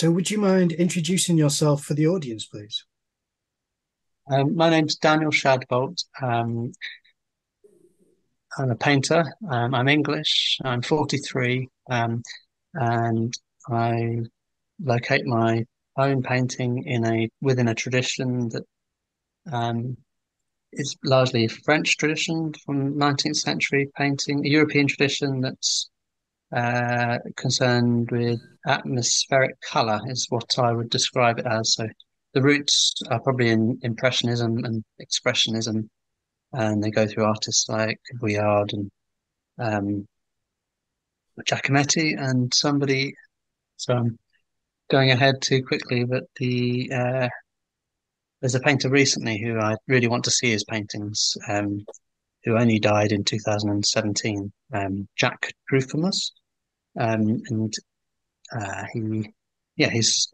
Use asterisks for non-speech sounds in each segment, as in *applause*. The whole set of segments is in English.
So, would you mind introducing yourself for the audience, please? Um, my name's Daniel Shadbolt. Um, I'm a painter. Um, I'm English. I'm 43, um, and I locate my own painting in a within a tradition that um, is largely a French tradition from 19th century painting, a European tradition that's uh, concerned with atmospheric color is what I would describe it as. So the roots are probably in impressionism and expressionism, and they go through artists like Vuillard and um, Giacometti and somebody. So I'm going ahead too quickly, but the uh, there's a painter recently who I really want to see his paintings, um, who only died in 2017, um, Jacques Truphémus. Um, and uh, he, yeah, his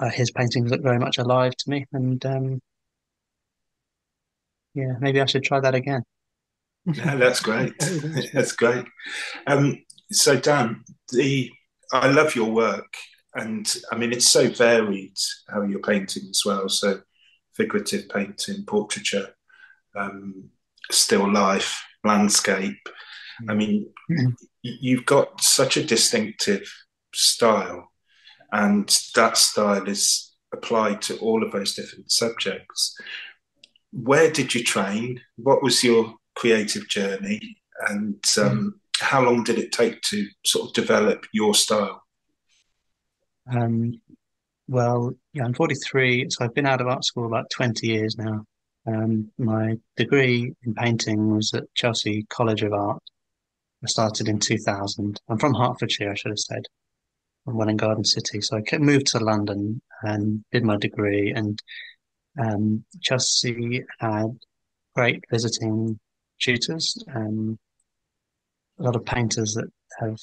uh, his paintings look very much alive to me, and um, yeah, maybe I should try that again. Yeah, *laughs* that's great. *laughs* that's great. Um, so Dan, the I love your work, and I mean it's so varied how you're painting as well. So figurative painting, portraiture, um, still life, landscape. I mean, mm-hmm. You've got such a distinctive style, and that style is applied to all of those different subjects. Where did you train? What was your creative journey? And um, how long did it take to sort of develop your style? Um, well, yeah, I'm 43, so I've been out of art school about 20 years now. Um, my degree in painting was at Chelsea College of Art. I started in 2000. I'm from Hertfordshire, I should have said, from in Garden City. So I moved to London and did my degree. And um, Chelsea had great visiting tutors, um, a lot of painters that have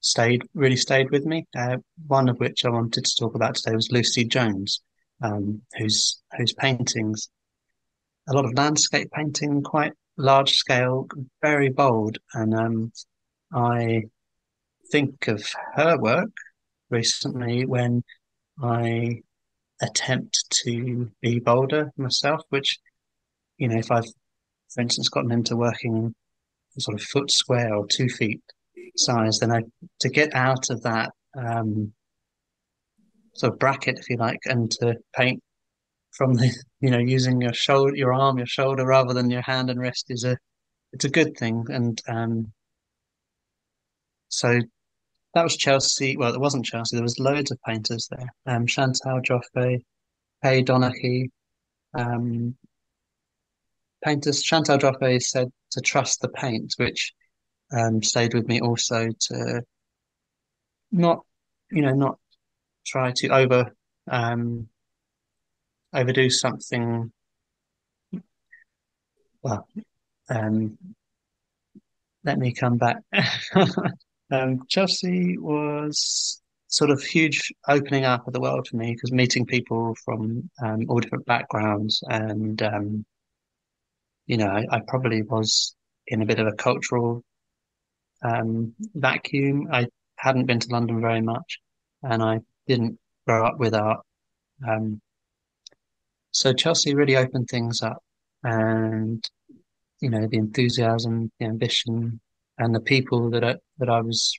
stayed really stayed with me. Uh, one of which I wanted to talk about today was Lucy Jones, um, whose whose paintings, a lot of landscape painting, quite large scale, very bold, and um, I think of her work recently when I attempt to be bolder myself, which you know, if I've, for instance, gotten into working sort of foot square or two feet size, then I to get out of that um, sort of bracket, if you like, and to paint from the *laughs* you know using your shoulder, your arm, your shoulder rather than your hand and wrist is a it's a good thing. And um, so that was Chelsea. Well, it wasn't Chelsea. There was loads of painters there. Um, Chantal Joffe, Hughie O'Donoghue, um, painters. Chantal Joffe said to trust the paint, which um, stayed with me also to not, you know, not try to over um, overdo something. Well, um, let me come back. *laughs* um, Chelsea was sort of huge opening up of the world for me because meeting people from um, all different backgrounds and um, you know I, I, probably was in a bit of a cultural um, vacuum. I hadn't been to London very much, and I didn't grow up with art. So Chelsea really opened things up, and you know the enthusiasm, the ambition, and the people that I, that I was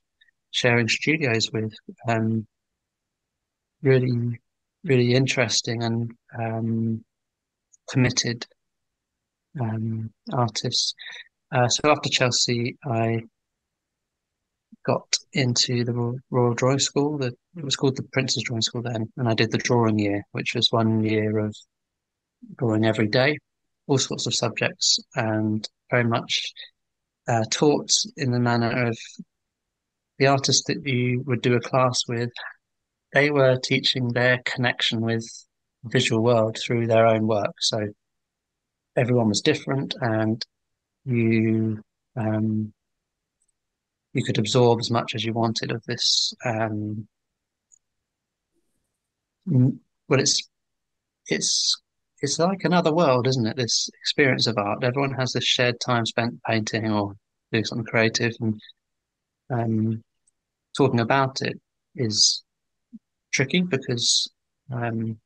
sharing studios with, um, really, really interesting and um, committed um, artists. Uh, so after Chelsea, I got into the Royal Drawing School. The, it was called the Prince's Drawing School then, and I did the drawing year, which was one year of drawing every day, all sorts of subjects, and very much uh, taught in the manner of the artists that you would do a class with. They were teaching their connection with the visual world through their own work. So everyone was different, and you um, you could absorb as much as you wanted of this. Um, well, it's it's it's like another world, isn't it? This experience of art. Everyone has this shared time spent painting or doing something creative, and um, talking about it is tricky because um,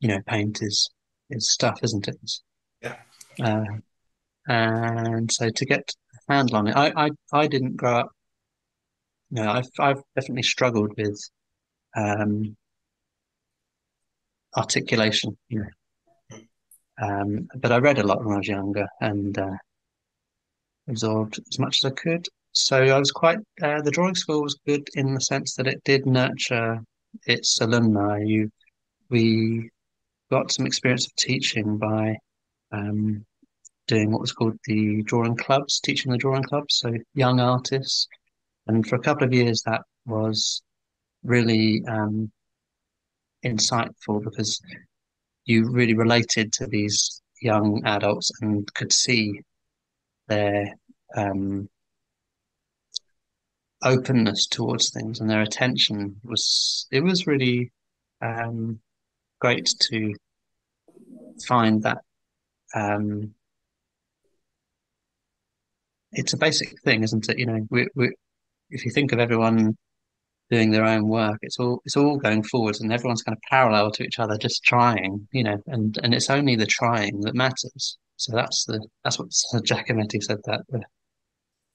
you know paint is is stuff, isn't it? Yeah. Uh, and so to get a handle on it, I I, I didn't grow up. You know, I've I've definitely struggled with um, articulation. You know, um, but I read a lot when I was younger and uh, absorbed as much as I could. So I was quite, uh, the drawing school was good in the sense that it did nurture its alumni. You, we got some experience of teaching by um, doing what was called the drawing clubs, teaching the drawing clubs, so young artists. And for a couple of years, that was really um, insightful because you really related to these young adults and could see their um, openness towards things and their attention was it was really um, great to find that um, it's a basic thing, isn't it? You know, we, we, if you think of everyone doing their own work, it's all it's all going forwards, and everyone's kind of parallel to each other, just trying, you know, and and it's only the trying that matters. So that's the that's what *laughs* Giacometti said that.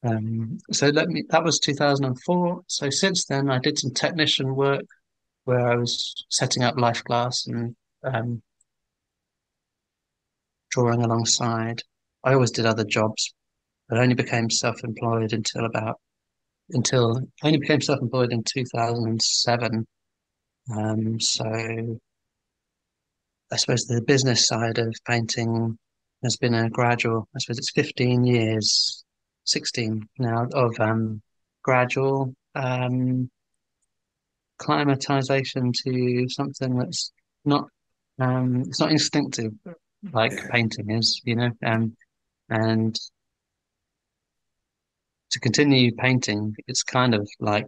Um, so let me that was 2004. So since then, I did some technician work where I was setting up life class and um, drawing alongside. I always did other jobs, but only became self-employed until about until I only became self-employed in 2007. Um, so I suppose the business side of painting has been a gradual, I suppose it's 15 years, 16 now of um, gradual um, climatization to something that's not um, it's not instinctive like painting is, you know, um, and to continue painting, it's kind of like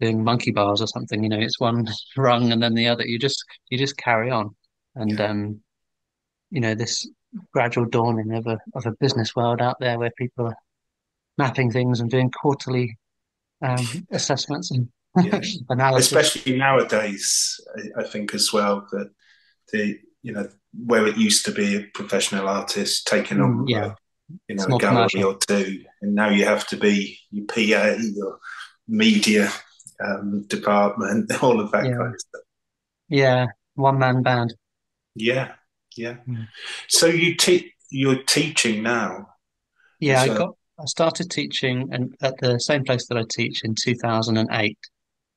doing monkey bars or something, you know, it's one *laughs* rung and then the other. You just you just carry on. And um, you know, this gradual dawning of a of a business world out there where people are mapping things and doing quarterly um, *laughs* assessments and yeah. *laughs* analysis. Especially nowadays, I, I think as well that the you know where it used to be a professional artist taking on Mm, yeah. You know a gallery or two, and now you have to be your PA, your media um, department, *laughs* all of that Yeah. kind of stuff. Yeah, one man band. Yeah, yeah. Mm. So you te- you're teaching now. Yeah, I got I started teaching and at the same place that I teach in 2008.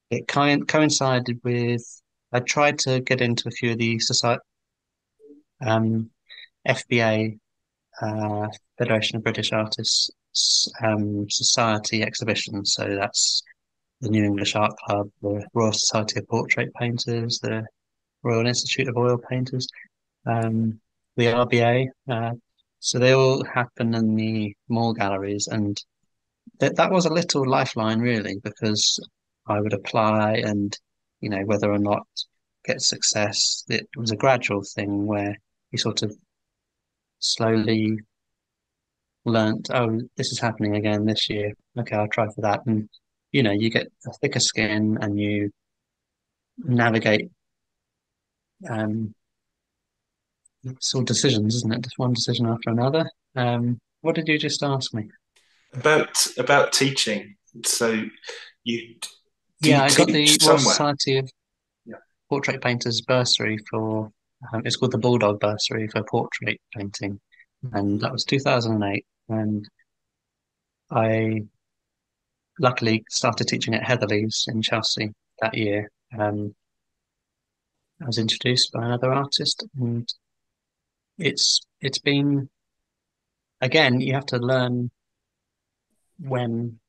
It co coincided with I tried to get into a few of the society um, FBA uh, Federation of British Artists um, Society exhibitions. So that's the New English Art Club, the Royal Society of Portrait Painters, the Royal Institute of Oil Painters, um, the RBA. Uh, so they all happen in the mall galleries, and that that was a little lifeline really because I would apply, and you know whether or not get success. It was a gradual thing where you sort of slowly learnt, oh, this is happening again this year. Okay, I'll try for that, and you know you get a thicker skin and you navigate um it's all decisions, isn't it? Just one decision after another. Um, what did you just ask me? About about teaching. So you Yeah, you I got the Royal? Society of Yeah. Portrait Painters bursary for um, it's called the Bulldog bursary for portrait painting, and that was 2008. And I luckily started teaching at Heatherley's in Chelsea that year. Um, I was introduced by another artist, and it's it's been again you have to learn when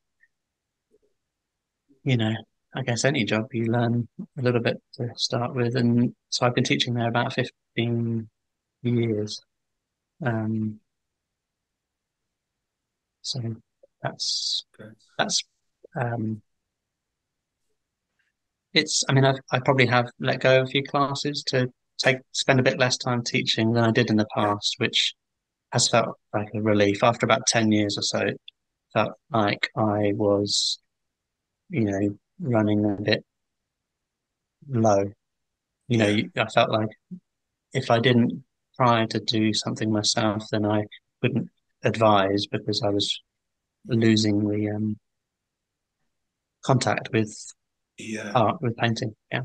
you know I guess any job you learn a little bit to start with, and so I've been teaching there about 15 years. Um, so that's Okay. that's um, it's I mean I've, I probably have let go of a few classes to take spend a bit less time teaching than I did in the past, which has felt like a relief. After about 10 years or so, it felt like I was, you know, running a bit low. You know, I felt like if I didn't try to do something myself, then I couldn't advise because I was losing the um, contact with Yeah. art, with painting. Yeah.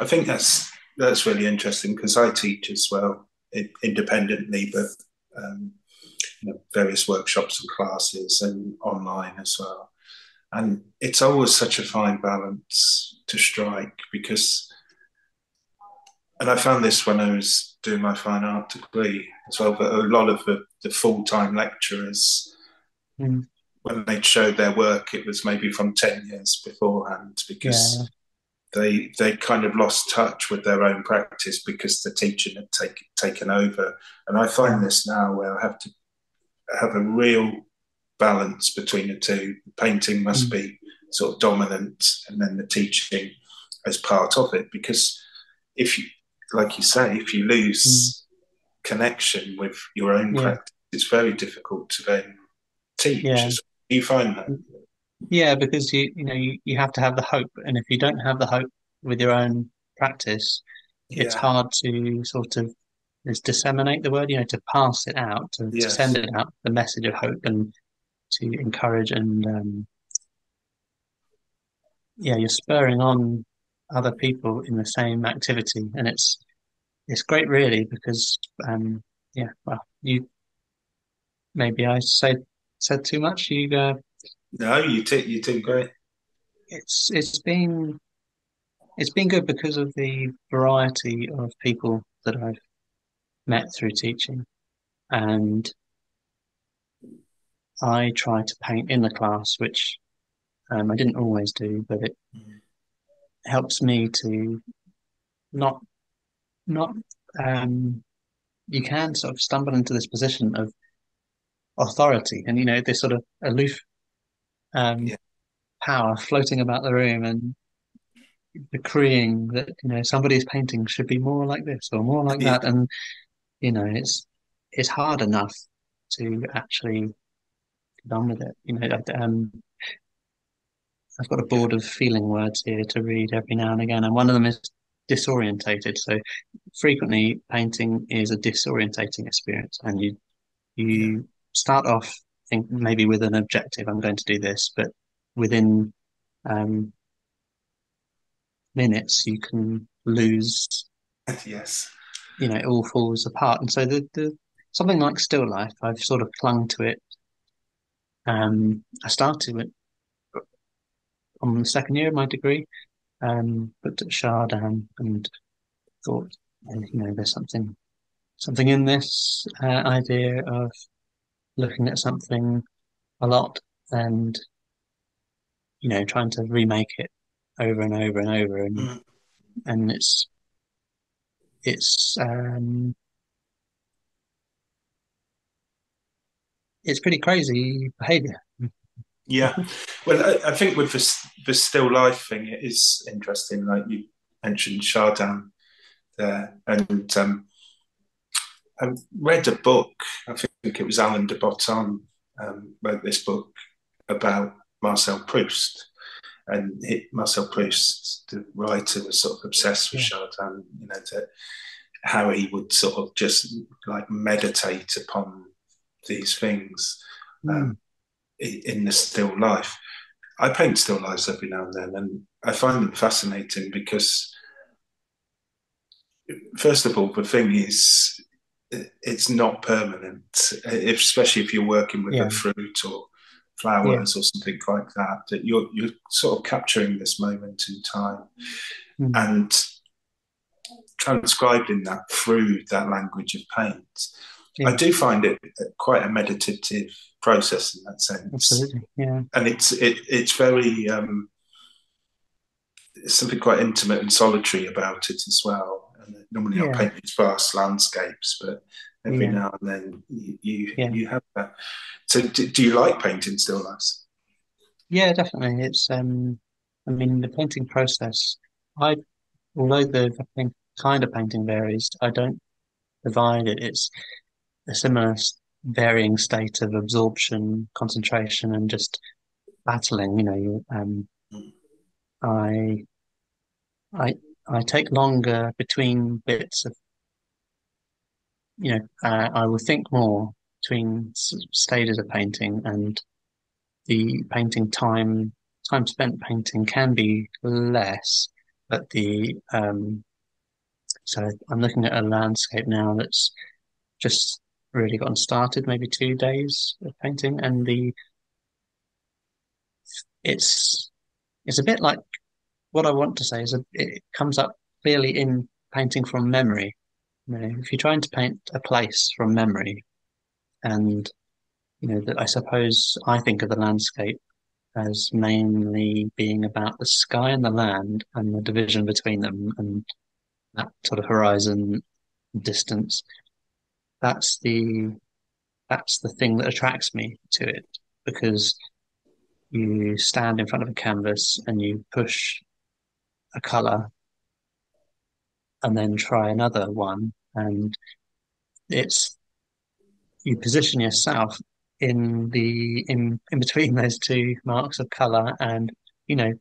I think that's that's really interesting because I teach as well i- independently, but um, you know, various workshops and classes and online as well. And it's always such a fine balance to strike because, and I found this when I was doing my fine art degree as well. But a lot of the, the full time lecturers, Mm. when they showed their work, it was maybe from ten years beforehand because Yeah. they they kind of lost touch with their own practice because the teaching had take, taken over. And I find this now where I have to have a real balance between the two. Painting must Mm. be sort of dominant, and then the teaching as part of it. Because if you, like you say, if you lose connection with your own Yeah. practice, it's very difficult to then teach. Yeah. You find that? Yeah, because you you know you, you have to have the hope, and if you don't have the hope with your own practice, it's Yeah. hard to sort of is disseminate the word, you know, to pass it out, to, to send it out, the message of hope, and to encourage and um, yeah, you're spurring on other people in the same activity, and it's it's great, really, because um, yeah, well, you maybe I said said too much. You uh, No, you do, you do great. it's it's been it's been good because of the variety of people that I've met through teaching, and I try to paint in the class, which um, I didn't always do, but it Mhm. Helps me to not not um, you can sort of stumble into this position of authority and you know this sort of aloof um, Yeah. power floating about the room and decreeing that you know somebody's painting should be more like this or more like Yeah. that and you know it's it's hard enough to actually get on with it you know um I've got a board of feeling words here to read every now and again and one of them is disorientated. So frequently painting is a disorientating experience and you you start off think maybe with an objective I'm going to do this but within um minutes you can lose yes. you know it all falls apart. And so the, the something like still life I've sort of clung to it. Um I started with on the second year of my degree um looked at Chardin and thought you know there's something something in this uh, idea of looking at something a lot and you know trying to remake it over and over and over and Mm. and it's it's um it's pretty crazy behavior. Yeah. Well, I, I think with the, the still life thing, it is interesting. Like you mentioned Chardin there, and um, I read a book. I think it was Alain de Botton um, wrote this book about Marcel Proust, and he, Marcel Proust, the writer, was sort of obsessed with Chardin. You know, to, how he would sort of just like meditate upon these things um, i- in the still life. I paint still lives every now and then, and I find them fascinating because, first of all, the thing is, it's not permanent, if, especially if you're working with Yeah. a fruit or flowers or something like that. That you're you're sort of capturing this moment in time Mm. and transcribing that through that language of paint. I do find it quite a meditative process in that sense Absolutely, yeah, and it's it, it's very um, it's something quite intimate and solitary about it as well. And normally I paint these vast landscapes, but every Yeah. now and then you you, Yeah. you have that. So do, do you like painting still lifes? yeah, definitely. It's um, I mean, the painting process. I, although the, the kind of painting varies, I don't divide it. It's a similar varying state of absorption, concentration, and just battling. You know, you, um. I, I, I take longer between bits of, you know, uh, I will think more between stages of painting and the painting time, time spent painting can be less, but the, um, so I'm looking at a landscape now that's just really gotten started, maybe two days of painting, and the it's it's a bit like what I want to say is a, it comes up clearly in painting from memory. You know, if you're trying to paint a place from memory, and you know that I suppose I think of the landscape as mainly being about the sky and the land and the division between them and that sort of horizon distance. That's the that's the thing that attracts me to it because you stand in front of a canvas and you push a color and then try another one and it's you position yourself in the in in between *laughs* those two marks of color and you know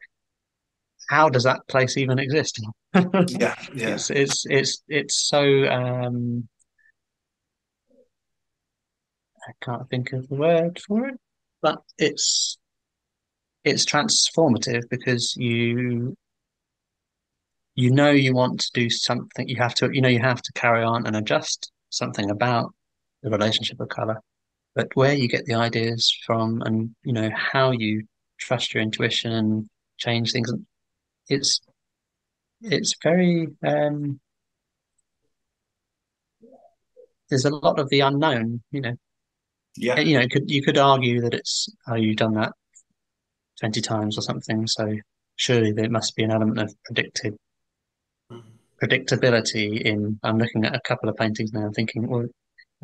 how does that place even exist? *laughs* Yeah yeah. It's it's it's it's so um I can't think of the word for it but it's it's transformative because you you know you want to do something you have to you know you have to carry on and adjust something about the relationship of color but where you get the ideas from and you know how you trust your intuition and change things it's it's very um there's a lot of the unknown you know yeah you know could you could argue that it's oh you've done that 20 times or something so surely there must be an element of predicted predictability in i'm looking at a couple of paintings now thinking well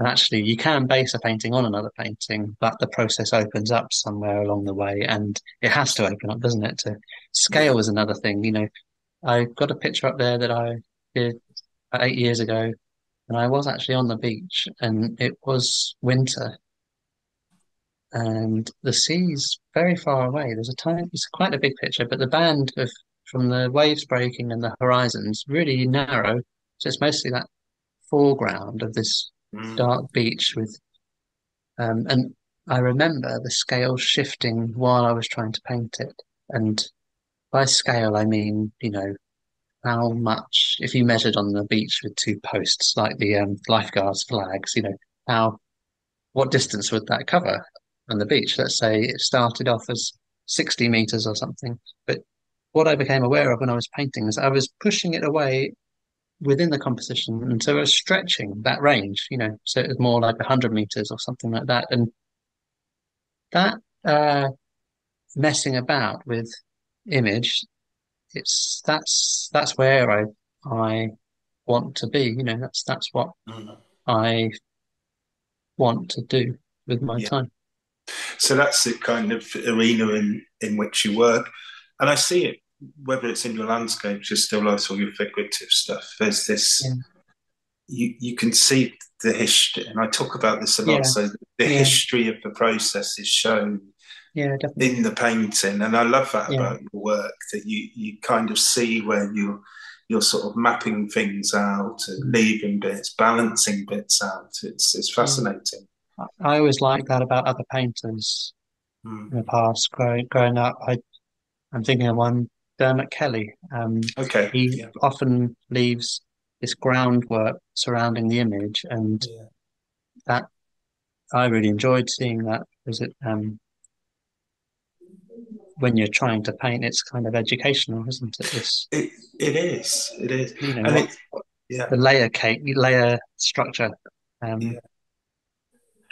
actually, you can base a painting on another painting, but the process opens up somewhere along the way, and it has to open up, doesn't it? To scale is another thing. You know, I got a picture up there that I did eight years ago, and I was actually on the beach, and it was winter, and the sea's very far away. There's a tiny, it's quite a big picture, but the band of from the waves breaking and the horizons really narrow. So it's mostly that foreground of this mm. dark beach with, um, and I remember the scale shifting while I was trying to paint it. And by scale, I mean, you know, how much, if you measured on the beach with two posts, like the um, lifeguards flags, you know, how, what distance would that cover on the beach? Let's say it started off as 60 meters or something. But what I became aware of when I was painting is I was pushing it away within the composition. And so I was stretching that range, you know, so it was more like 100 meters or something like that. And that uh, messing about with image, it's that's that's where I I want to be. You know, that's that's what mm. I want to do with my yeah. time. So that's the kind of arena in in which you work, and I see it whether it's in your landscapes, your still lifes, or your figurative stuff, there's this. Yeah. You you can see the history, and I talk about this a lot. Yeah. So the yeah. history of the process is shown. Yeah, definitely. in the painting, and I love that about your work that you you kind of see where you you're sort of mapping things out and mm. leaving bits, balancing bits out. It's it's fascinating. I always like that about other painters mm. in the past. Growing growing up, I I'm thinking of one Dermot Kelly. Um, okay. He yeah. often leaves this groundwork surrounding the image, and yeah. that I really enjoyed seeing that. Is it um, when you're trying to paint, it's kind of educational, isn't it? It's, it, it is. It is. You know, and it, yeah. The layer cake, layer structure. Um, yeah.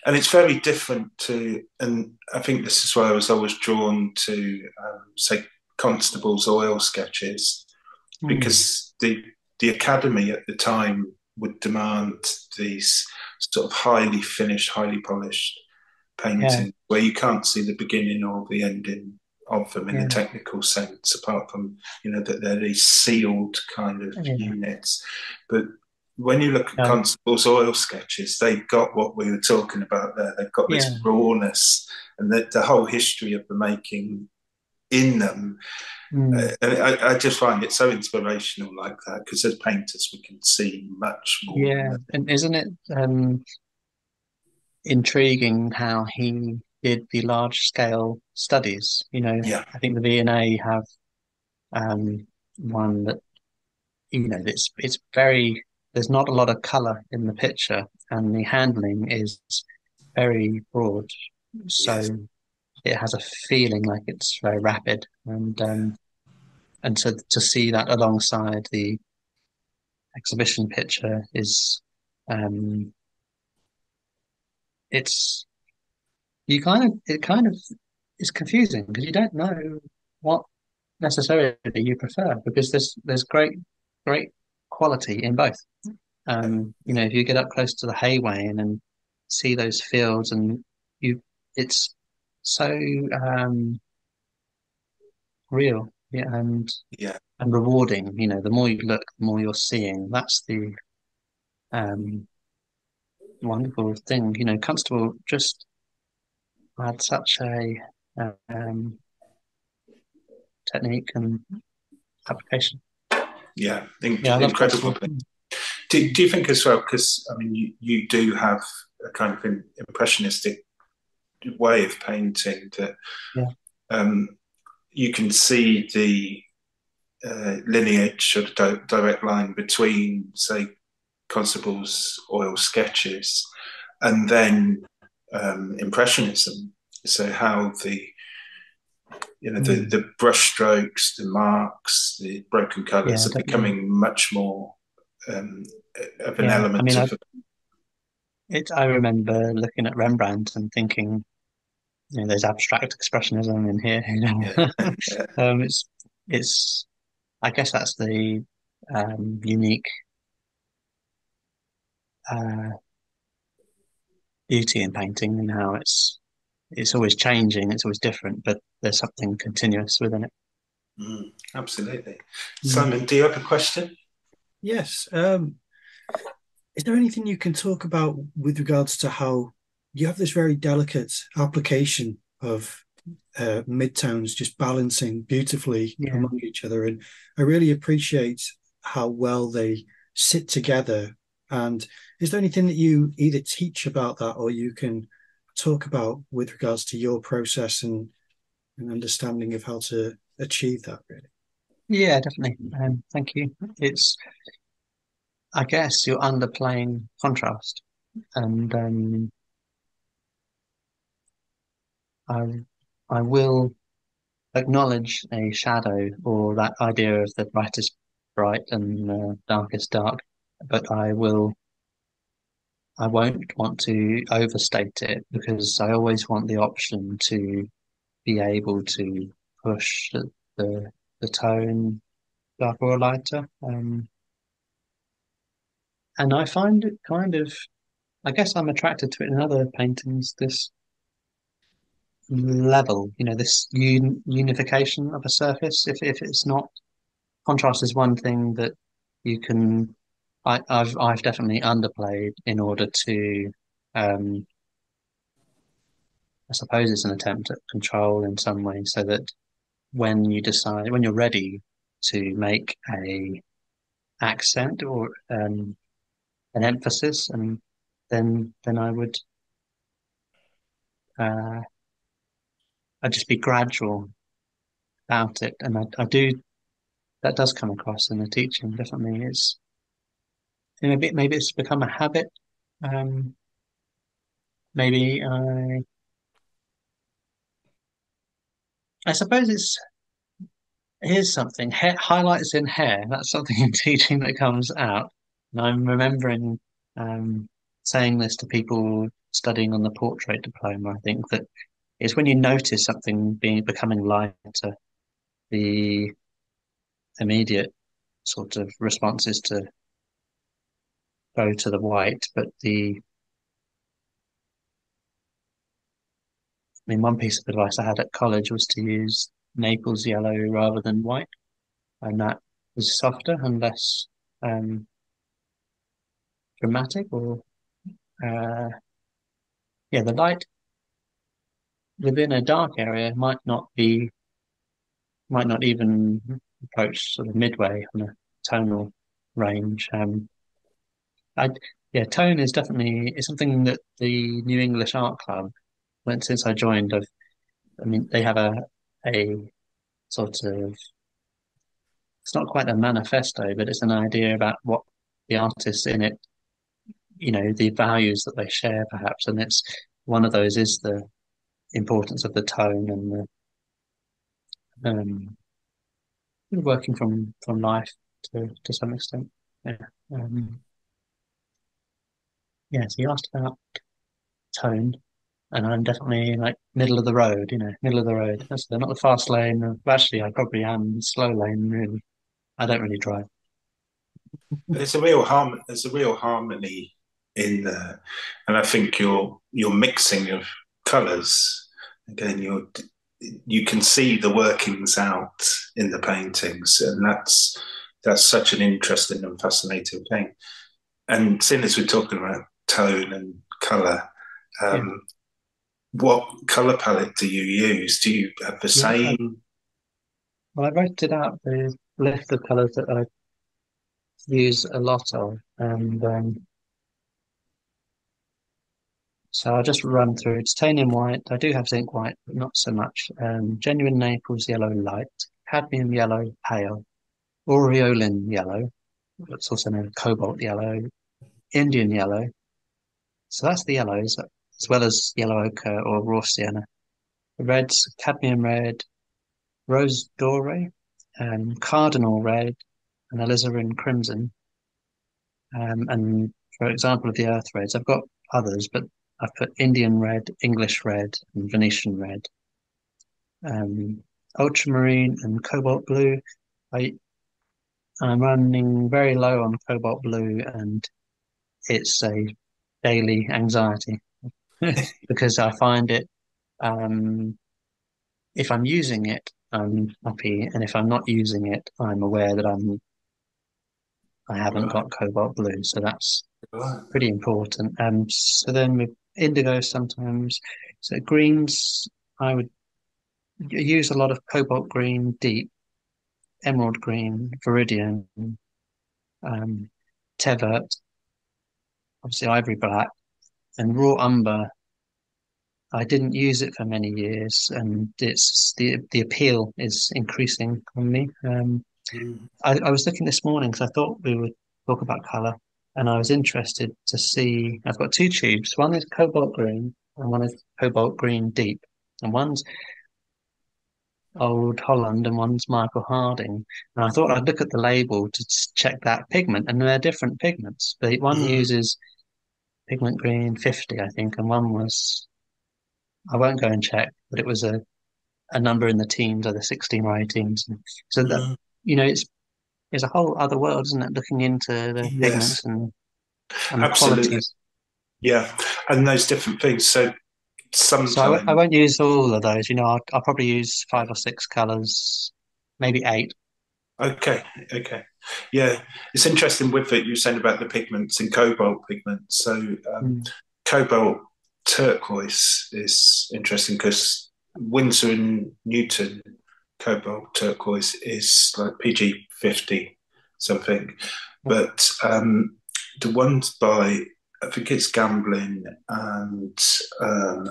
And it's very different to, and I think this is why I was always drawn to, um, say, Constable's oil sketches mm. because the the academy at the time would demand these sort of highly finished, highly polished paintings yeah. where you can't see the beginning or the ending of them in yeah. a technical sense, apart from you know that they're these sealed kind of yeah. units. But when you look at Constable's oil sketches, they've got what we were talking about there. They've got this rawness and the, the whole history of the making in them. Mm. Uh, and I, I, just find it so inspirational like that because as painters we can see much more. Yeah, and isn't it um, intriguing how he did the large scale studies? You know, yeah. I think the V&A have um, one that you know it's it's very there's not a lot of color in the picture and the handling is very broad so yes. it has a feeling like it's very rapid and um, and to to see that alongside the exhibition picture is um, it's you kind of it kind of is confusing because you don't know what necessarily you prefer because there's there's great great quality in both. Um, you know, if you get up close to the Hay Wain and see those fields, and you, it's so um, real, yeah, and yeah, and rewarding. You know, the more you look, the more you're seeing. That's the um, wonderful thing. You know, Constable just had such a um, technique and application. Yeah, in- yeah incredible. Do, do you think as well? Because I mean, you, you do have a kind of impressionistic way of painting that yeah. um, you can see the uh, lineage or the direct line between, say, Constable's oil sketches and then um, Impressionism. So how the you know, the, mm. the brush strokes, the marks, the broken colours yeah, are becoming much more um, of an yeah, element I mean, of. it, I remember looking at Rembrandt and thinking, you know, there's abstract expressionism in here. You know, yeah. *laughs* um, it's it's. I guess that's the um, unique uh, beauty in painting and how it's it's always changing, it's always different, but there's something continuous within it. Mm, absolutely. Mm. Simon, do you have a question? Yes. Um, is there anything you can talk about with regards to how you have this very delicate application of uh, midtones just balancing beautifully yeah. among each other? And I really appreciate how well they sit together. And is there anything that you either teach about that or you can talk about with regards to your process and an understanding of how to achieve that really yeah definitely. Um, thank you. It's i guess you're underplaying contrast and um, i i will acknowledge a shadow or that idea of the brightest bright and uh, darkest dark but i will I won't want to overstate it because I always want the option to be able to push the the, tone darker or lighter. Um, and I find it kind of, I guess I'm attracted to it in other paintings. This level, you know, this un- unification of a surface. If if it's not contrast is one thing that you can I, have I've definitely underplayed in order to, um, I suppose it's an attempt at control in some way, so that when you decide when you're ready to make a accent or um, an emphasis, and then then I would uh, I'd just be gradual about it, and I, I do that does come across in the teaching. Definitely, it's maybe maybe it's become a habit. Um, maybe I I suppose it's here's something hair, highlights in hair. That's something *laughs* in teaching that comes out. And I'm remembering um, saying this to people studying on the portrait diploma. I think that it's when you notice something being becoming lighter, the immediate sort of responses to go to the white, but the I mean, one piece of advice I had at college was to use Naples yellow rather than white, and that was softer and less um, dramatic. Or uh, yeah, the light within a dark area might not be might not even approach sort of midway on a tonal range. Um, I yeah, tone is definitely is something that the New English Art Club, since I joined, I've I mean they have a a sort of it's not quite a manifesto, but it's an idea about what the artists in it, you know, the values that they share perhaps, and it's one of those is the importance of the tone and the um, working from from life to to some extent. Yeah. Um, yeah. So you asked about tone, and I'm definitely like middle of the road. You know, middle of the road. That's not the fast lane. Actually, I probably am the slow lane. Really, I don't really drive. There's a real harm. There's a real harmony in there, and I think your your mixing of colours again. You're you can see the workings out in the paintings, and that's that's such an interesting and fascinating thing. And seeing as we're talking about tone and colour, um, yeah. What colour palette do you use? Do you have the yeah, same? Well, I wrote it out the list of colours that I use a lot of, and um, so I'll just run through titanium white. I do have zinc white, but not so much. Um, genuine Naples yellow light, cadmium yellow pale, aureolin yellow, That's also known as cobalt yellow, Indian yellow. So that's the yellows, as well as yellow ochre or raw sienna. The reds, cadmium red, rose doré, um, cardinal red, and alizarin crimson. Um, and for example of the earth reds, I've got others, but I've put Indian red, English red, and Venetian red. Um, ultramarine and cobalt blue. I I'm running very low on cobalt blue, and it's a daily anxiety *laughs* because I find it. Um, if I'm using it, I'm happy, and if I'm not using it, I'm aware that I'm I haven't got cobalt blue, so that's pretty important. Um, so then with indigo sometimes. So greens, I would use a lot of cobalt green, deep, emerald green, viridian, um, terre verte, obviously ivory black, and raw umber. I didn't use it for many years, and it's the the appeal is increasing on me. Um. I, I was looking this morning because I thought we would talk about color, and I was interested to see. I've got two tubes. One is cobalt green, and one is cobalt green deep, and one's Old Holland and one's Michael Harding. And I thought I'd look at the label to check that pigment, and they're different pigments. The one mm. uses pigment green 50, I think, and one was I won't go and check, but it was a a number in the teens, either 16 or 18. So that mm. you know, it's it's a whole other world, isn't it? Looking into the yes. pigments and, and Absolutely. qualities. Yeah, and those different things. So sometimes so I, I won't use all of those. You know, I'll, I'll probably use five or six colors, maybe eight. Okay, okay, yeah, it's interesting with it. You saying about the pigments and cobalt pigments. So um, mm. cobalt turquoise is interesting because Winsor and Newton cobalt turquoise is like PG fifty something, but um, the ones by I think it's Gamblin and um,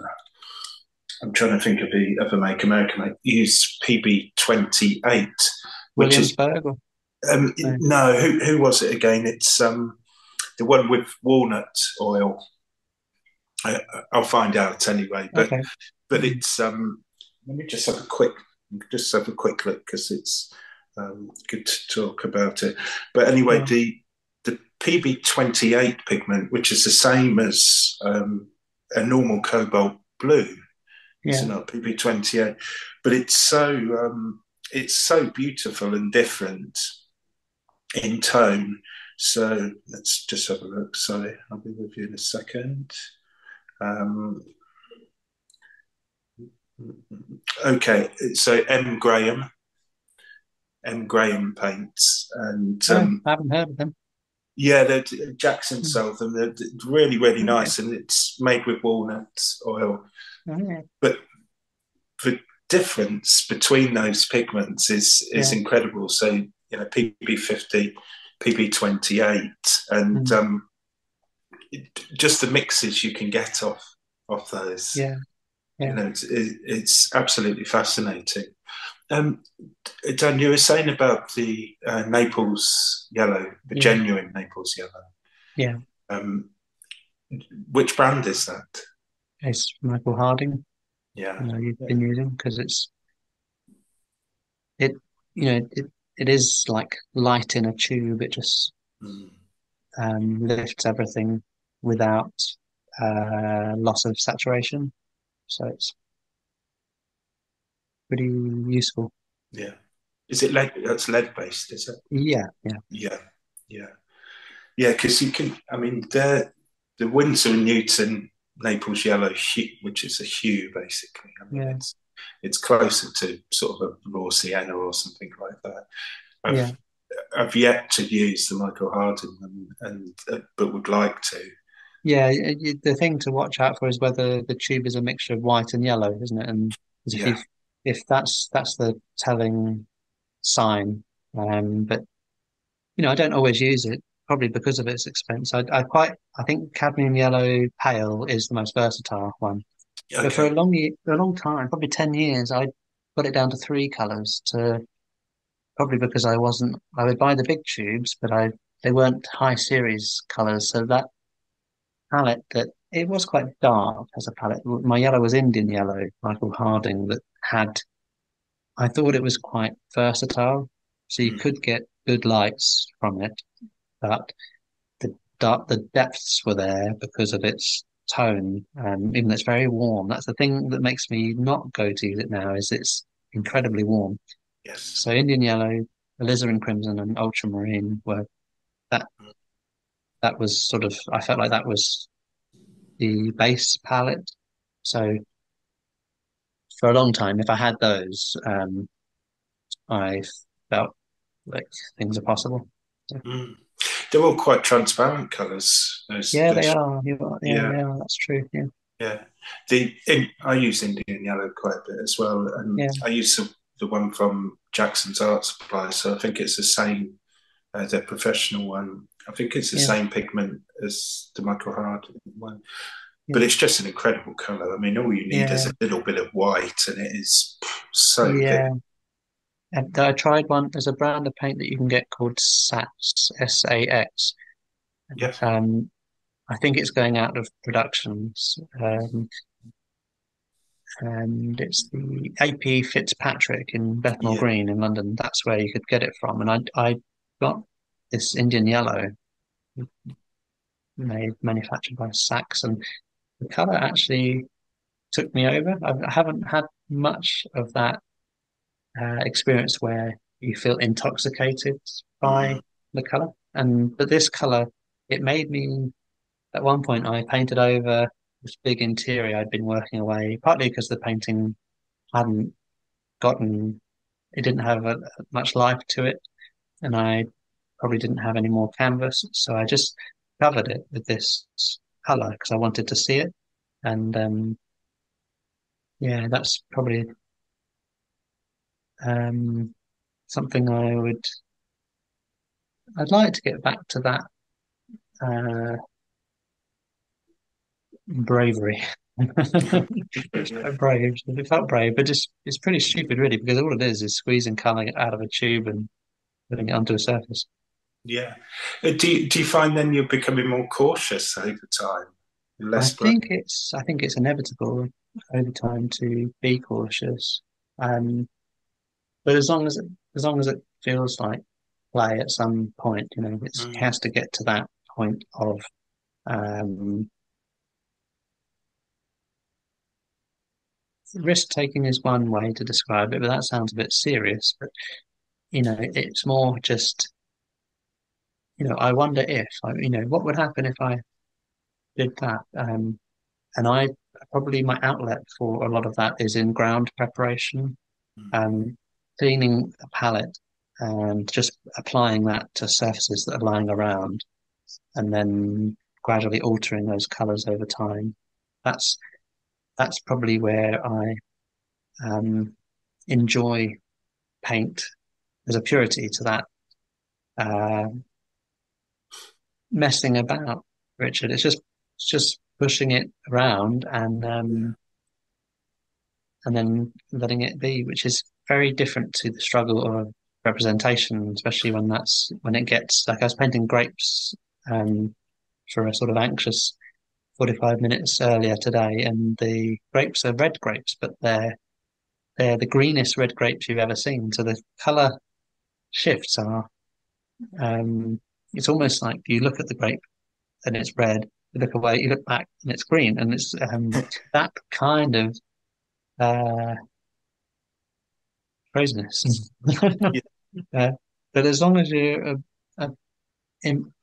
I'm trying to think of the other make American make use PB twenty eight, which is um, no who who was it again? It's um, the one with walnut oil. I, will find out anyway, but okay. but it's um, let me just have a quick just have a quick look because it's um, good to talk about it. But anyway, yeah. the the PB28 pigment, which is the same as um, a normal cobalt blue, yeah. is not PB28, but it's so um, it's so beautiful and different in tone. So let's just have a look. Sorry, I'll be with you in a second. Um, Okay, so M Graham, M Graham paints, and um, I haven't heard of them. Yeah, Jackson mm. sells them. They're really, really nice, and it's made with walnut oil. Mm. But the difference between those pigments is is Yeah. incredible. So you know, PB fifty, PB twenty eight, and Mm. um, it- just the mixes you can get off off those. Yeah. Yeah. You know, it's, it, it's absolutely fascinating. Um, Dan, you were saying about the uh, Naples yellow, the Yeah. genuine Naples yellow. Yeah. Um, which brand is that? It's Michael Harding. Yeah. you know, you've been using because it's it you know it it is like light in a tube. It just Mm. um, lifts everything without uh, loss of saturation. So it's pretty useful. Yeah. Is it lead? That's lead based, is it? Yeah, yeah, Yeah. Yeah. Yeah, because you can, I mean, the the Winsor and Newton Naples yellow which is a hue basically. I mean, Yeah. it's it's closer to sort of a raw sienna or something like that. I've, Yeah. I've yet to use the Michael Harding, and, and uh, but would like to. yeah. y- y- The thing to watch out for is whether the tube is a mixture of white and yellow, isn't it? And if Yeah. you, if that's that's the telling sign. Um, but you know, I don't always use it, probably because of its expense. I, I quite, I think cadmium yellow pale is the most versatile one. But for a long, ye- for a long time, probably 10 years, I got it down to three colors to probably because I wasn't, I would buy the big tubes, but I, they weren't high series colors. So that palette that it was quite dark as a palette. My yellow was Indian yellow, Michael Harding, that had, I thought it was quite versatile. So you Mm. could get good lights from it, but the dark, the depths were there because of its tone. Um, even though it's very warm. That's the thing that makes me not go to use it now is it's incredibly warm. Yes. So Indian yellow, alizarin crimson, and ultramarine were that. That was sort of. I felt like that was the base palette. So for a long time, if I had those, um, I felt like things are possible. Mm. They're all quite transparent colours. Those, Yeah, they are. Are. Yeah, Yeah. they are. That's true. Yeah. Yeah, the in, I use Indian yellow quite a bit as well, and Yeah. I use the, the one from Jackson's Art Supply. So I think it's the same, uh, their professional one. I think it's the Yeah. same pigment as the Michael Hard one, but it's just an incredible color. I mean, all you need is a little bit of white, and it is so Yeah. And I tried one. There's a brand of paint that you can get called SAX, S-A-X. Yes. Um, I think it's going out of productions. Um, and it's the AP Fitzpatrick in Bethnal Yeah. Green in London. That's where you could get it from. And I, I got this Indian yellow made, manufactured by SAX, and the color actually took me over. I haven't had much of that uh, experience where you feel intoxicated by Mhm. the color. And but this color, it made me. At one point, I painted over this big interior I'd been working away, partly because the painting hadn't gotten, it didn't have a, much life to it, and I probably didn't have any more canvas, so I just covered it with this color because I wanted to see it, and um, yeah, that's probably um, something I would. I'd like to get back to that uh, bravery. It's *laughs* quite brave. It felt brave, but just it's pretty stupid, really, because all it is is squeezing colour out of a tube and putting it onto a surface. Yeah. Uh, Do you, do you find then you're becoming more cautious over time? I Less bra- think it's I think it's inevitable over time to be cautious. Um, but as long as it, as long as it feels like play at some point, you know, it's, Mm. it has to get to that point of um, risk taking is one way to describe it, but that sounds a bit serious. But you know, it's more just, you know, I wonder if, I, you know, what would happen if I did that? Um, and I probably my outlet for a lot of that is in ground preparation, Mm. um, cleaning a palette and just applying that to surfaces that are lying around, and then gradually altering those colors over time. That's that's probably where I um, enjoy paint. There's a purity to that uh, messing about, Richard. It's just it's just pushing it around and um, and then letting it be, which is very different to the struggle of representation, especially when that's when it gets like I was painting grapes um, for a sort of anxious 45 minutes earlier today, and the grapes are red grapes, but they're they're the greenest red grapes you've ever seen. So the color shifts are um, it's almost like you look at the grape and it's red, you look away, you look back and it's green, and it's um, *laughs* that kind of uh, craziness. *laughs* uh, but as long as you're uh,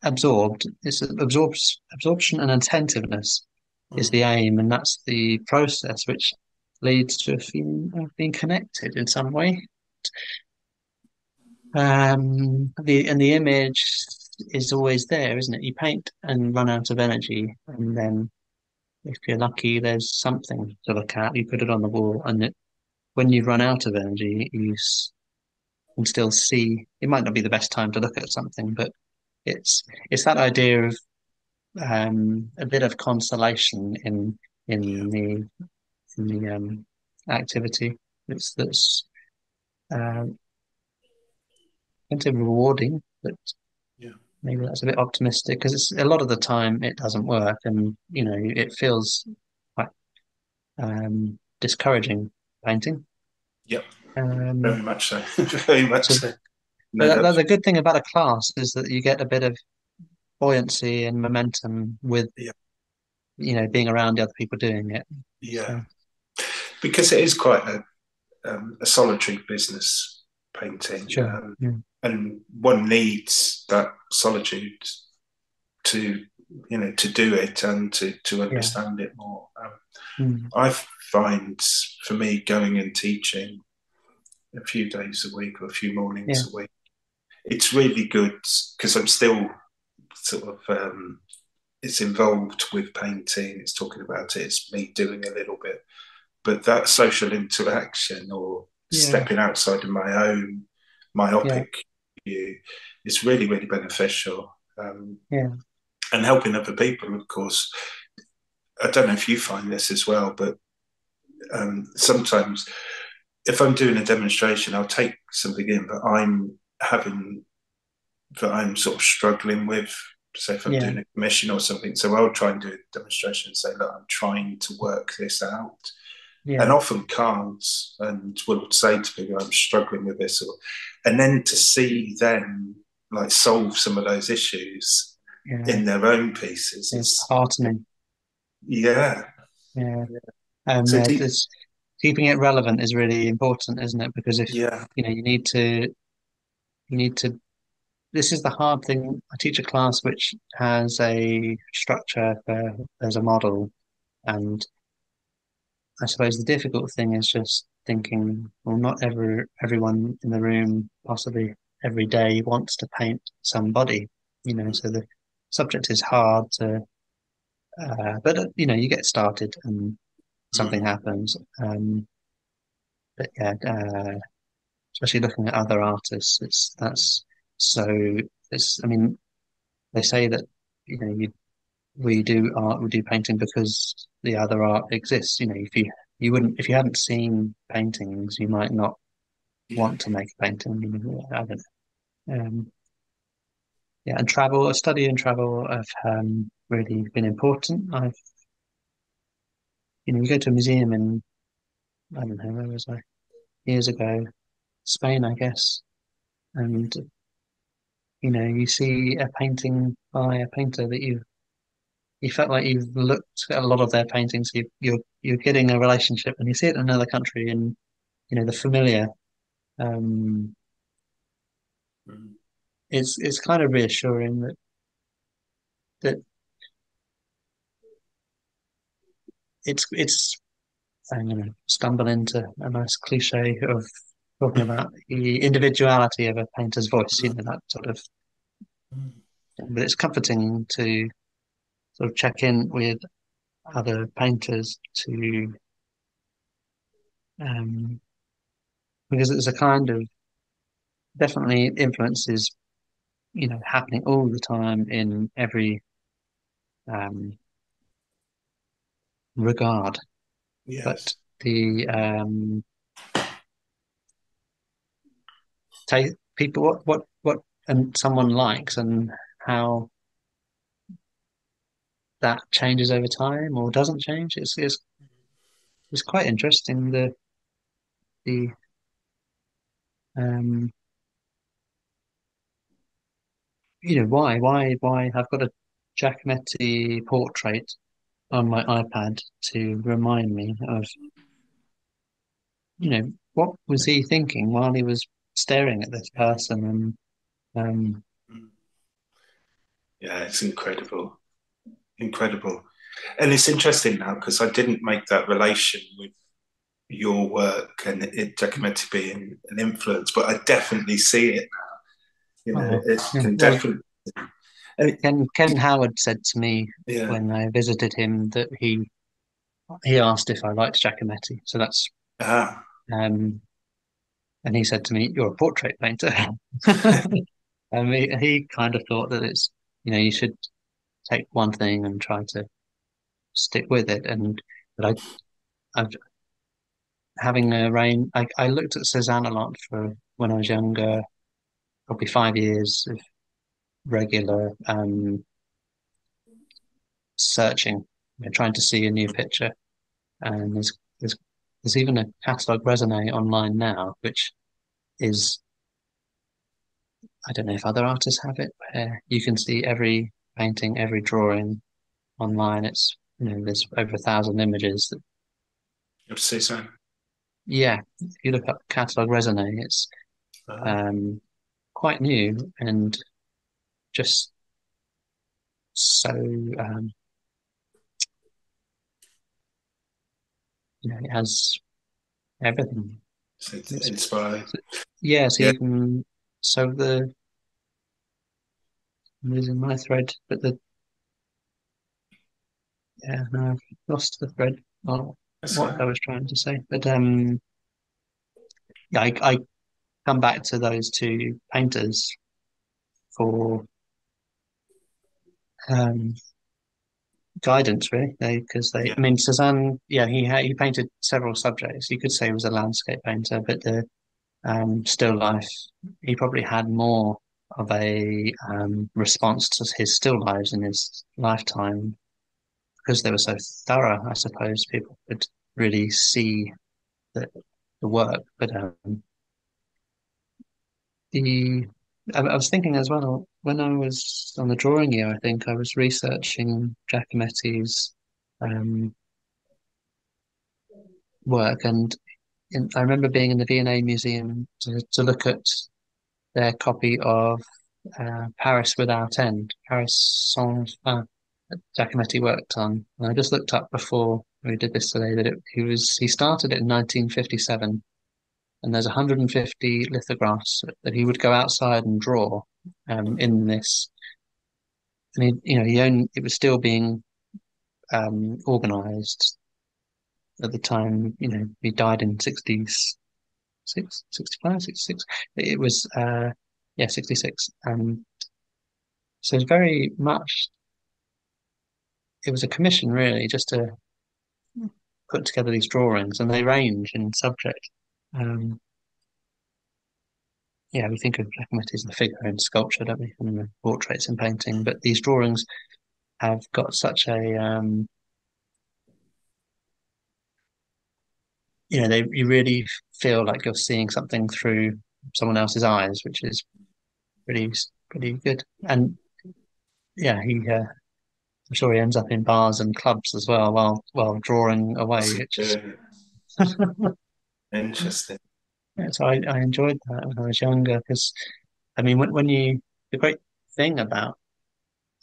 absorbed, it's absorbs absorption and attentiveness mm. is the aim, and that's the process which leads to a feeling of being connected in some way. Um, the and the image is always there, isn't it? You paint and run out of energy, and then if you're lucky, there's something to look at. You put it on the wall, and it, when you run out of energy, you can still see. It might not be the best time to look at something, but it's it's that idea of um, a bit of consolation in in the in the um, activity. It's that's uh, kind of rewarding, but yeah. maybe that's a bit optimistic because it's a lot of the time it doesn't work, and you know it feels quite um, discouraging painting. Yep, um, very much so. *laughs* *laughs* very much so. No, but the good thing about a class is that you get a bit of buoyancy and momentum with, yeah. you know, being around the other people doing it. Yeah, so. because it is quite a um, a solitary business painting. Sure. Um, yeah and one needs that solitude to you know to do it and to to understand yeah. it more um, mm. i find for me going and teaching a few days a week or a few mornings yeah. a week it's really good because i'm still sort of um, it's involved with painting it's talking about it it's me doing a little bit but that social interaction or yeah. stepping outside of my own myopic view is really, really beneficial. Um, yeah. And helping other people, of course. I don't know if you find this as well, but um, sometimes if I'm doing a demonstration, I'll take something in that I'm having, that I'm sort of struggling with. So if I'm yeah. doing a commission or something, so I'll try and do a demonstration and say, look, I'm trying to work this out. Yeah. And often can't, and will say to people, I'm struggling with this, or and then to see them like solve some of those issues yeah. in their own pieces. It's heartening yeah. Yeah. Um, so yeah, keeping it relevant is really important isn't it? Because if yeah. you know you need to you need to this is the hard thing. I teach a class which has a structure for, there's a model. And i suppose the difficult thing is just thinking, well, not every everyone in the room, possibly every day, wants to paint somebody. You know, so the subject is hard to, uh, but uh, you know, you get started and something mm. happens. Um, but yeah, uh, especially looking at other artists, it's that's so. It's I mean, they say that you know you we do art, we do painting because the other art exists. You know, if you you wouldn't if you hadn't seen paintings, you might not want to make a painting. I don't know. Um, yeah, and travel, study and travel have um, really been important. I've, you know, you go to a museum in, I don't know, where was I? Years ago, Spain, I guess, and you know, you see a painting by a painter that you you felt like you've looked at a lot of their paintings. You, you're you're getting a relationship, and you see it in another country, and you know the familiar. Um. It's it's kind of reassuring that that it's it's. I'm going to stumble into a nice cliche of talking about the individuality of a painter's voice. You know that sort of. But it's comforting to sort of check in with other painters to um, because it's a kind of definitely influences, you know, happening all the time in every um, regard. Yes. But the um, take people what what what and someone likes and how that changes over time or doesn't change. It's it's it's quite interesting the the um you know why why why I've got a Giacometti portrait on my iPad to remind me of you know what was he thinking while he was staring at this person and um Yeah, it's incredible. Incredible. And it's interesting now because I didn't make that relation with your work and it Giacometti being an influence, but I definitely see it now. You know, oh, it can definitely it, Ken Ken Howard said to me yeah. when I visited him that he he asked if I liked Giacometti. So that's Ah, um and he said to me, "You're a portrait painter." *laughs* *laughs* And he, he kind of thought that it's you know you should take one thing and try to stick with it. And but I I've having a rain I, I looked at Cézanne a lot for when I was younger, probably five years of regular um searching, you know, trying to see a new picture. And there's there's there's even a catalogue raisonné online now, which is I don't know if other artists have it, where you can see every painting, every drawing online. It's you know there's over a thousand images. That, have to say so. yeah, if you look up catalogue raisonné, it's Ah, um quite new and just so um you know it has everything. so it's inspired. yeah, so Yeah. can so the I'm losing my thread, but the yeah, no, I've lost the thread. Oh, That's what I was trying to say, but um, yeah, I, I come back to those two painters for um guidance, really. They because they, Yeah. I mean, Cézanne, yeah, he had he painted several subjects. You could say he was a landscape painter, but the um still life, he probably had more of a um response to his still lives in his lifetime because they were so thorough. I suppose people could really see the the work, but um. The I, I was thinking as well when I was on the drawing year, I think I was researching Giacometti's um, work, and in, I remember being in the V&A Museum to, to look at their copy of uh, Paris Without End, Paris Sans Fin, that Giacometti worked on. And I just looked up before we did this today that it, he was he started it in 1957 and there's 150 lithographs that he would go outside and draw um, in this. And he, you know, he owned, it was still being um, organized at the time. You know, he died in 66, 65, 66. It was, uh, yeah, 66. Um, so it's very much, it was a commission really just to put together these drawings and they range in subject. Um, yeah, we think of Giacometti as the figure in sculpture, don't we? And the portraits in painting, but these drawings have got such a um, you know, they you really feel like you're seeing something through someone else's eyes, which is pretty pretty good. And yeah, he uh, I'm sure he ends up in bars and clubs as well while while drawing away. *laughs* Interesting. yeah, so I, I enjoyed that when I was younger because I mean when when you the great thing about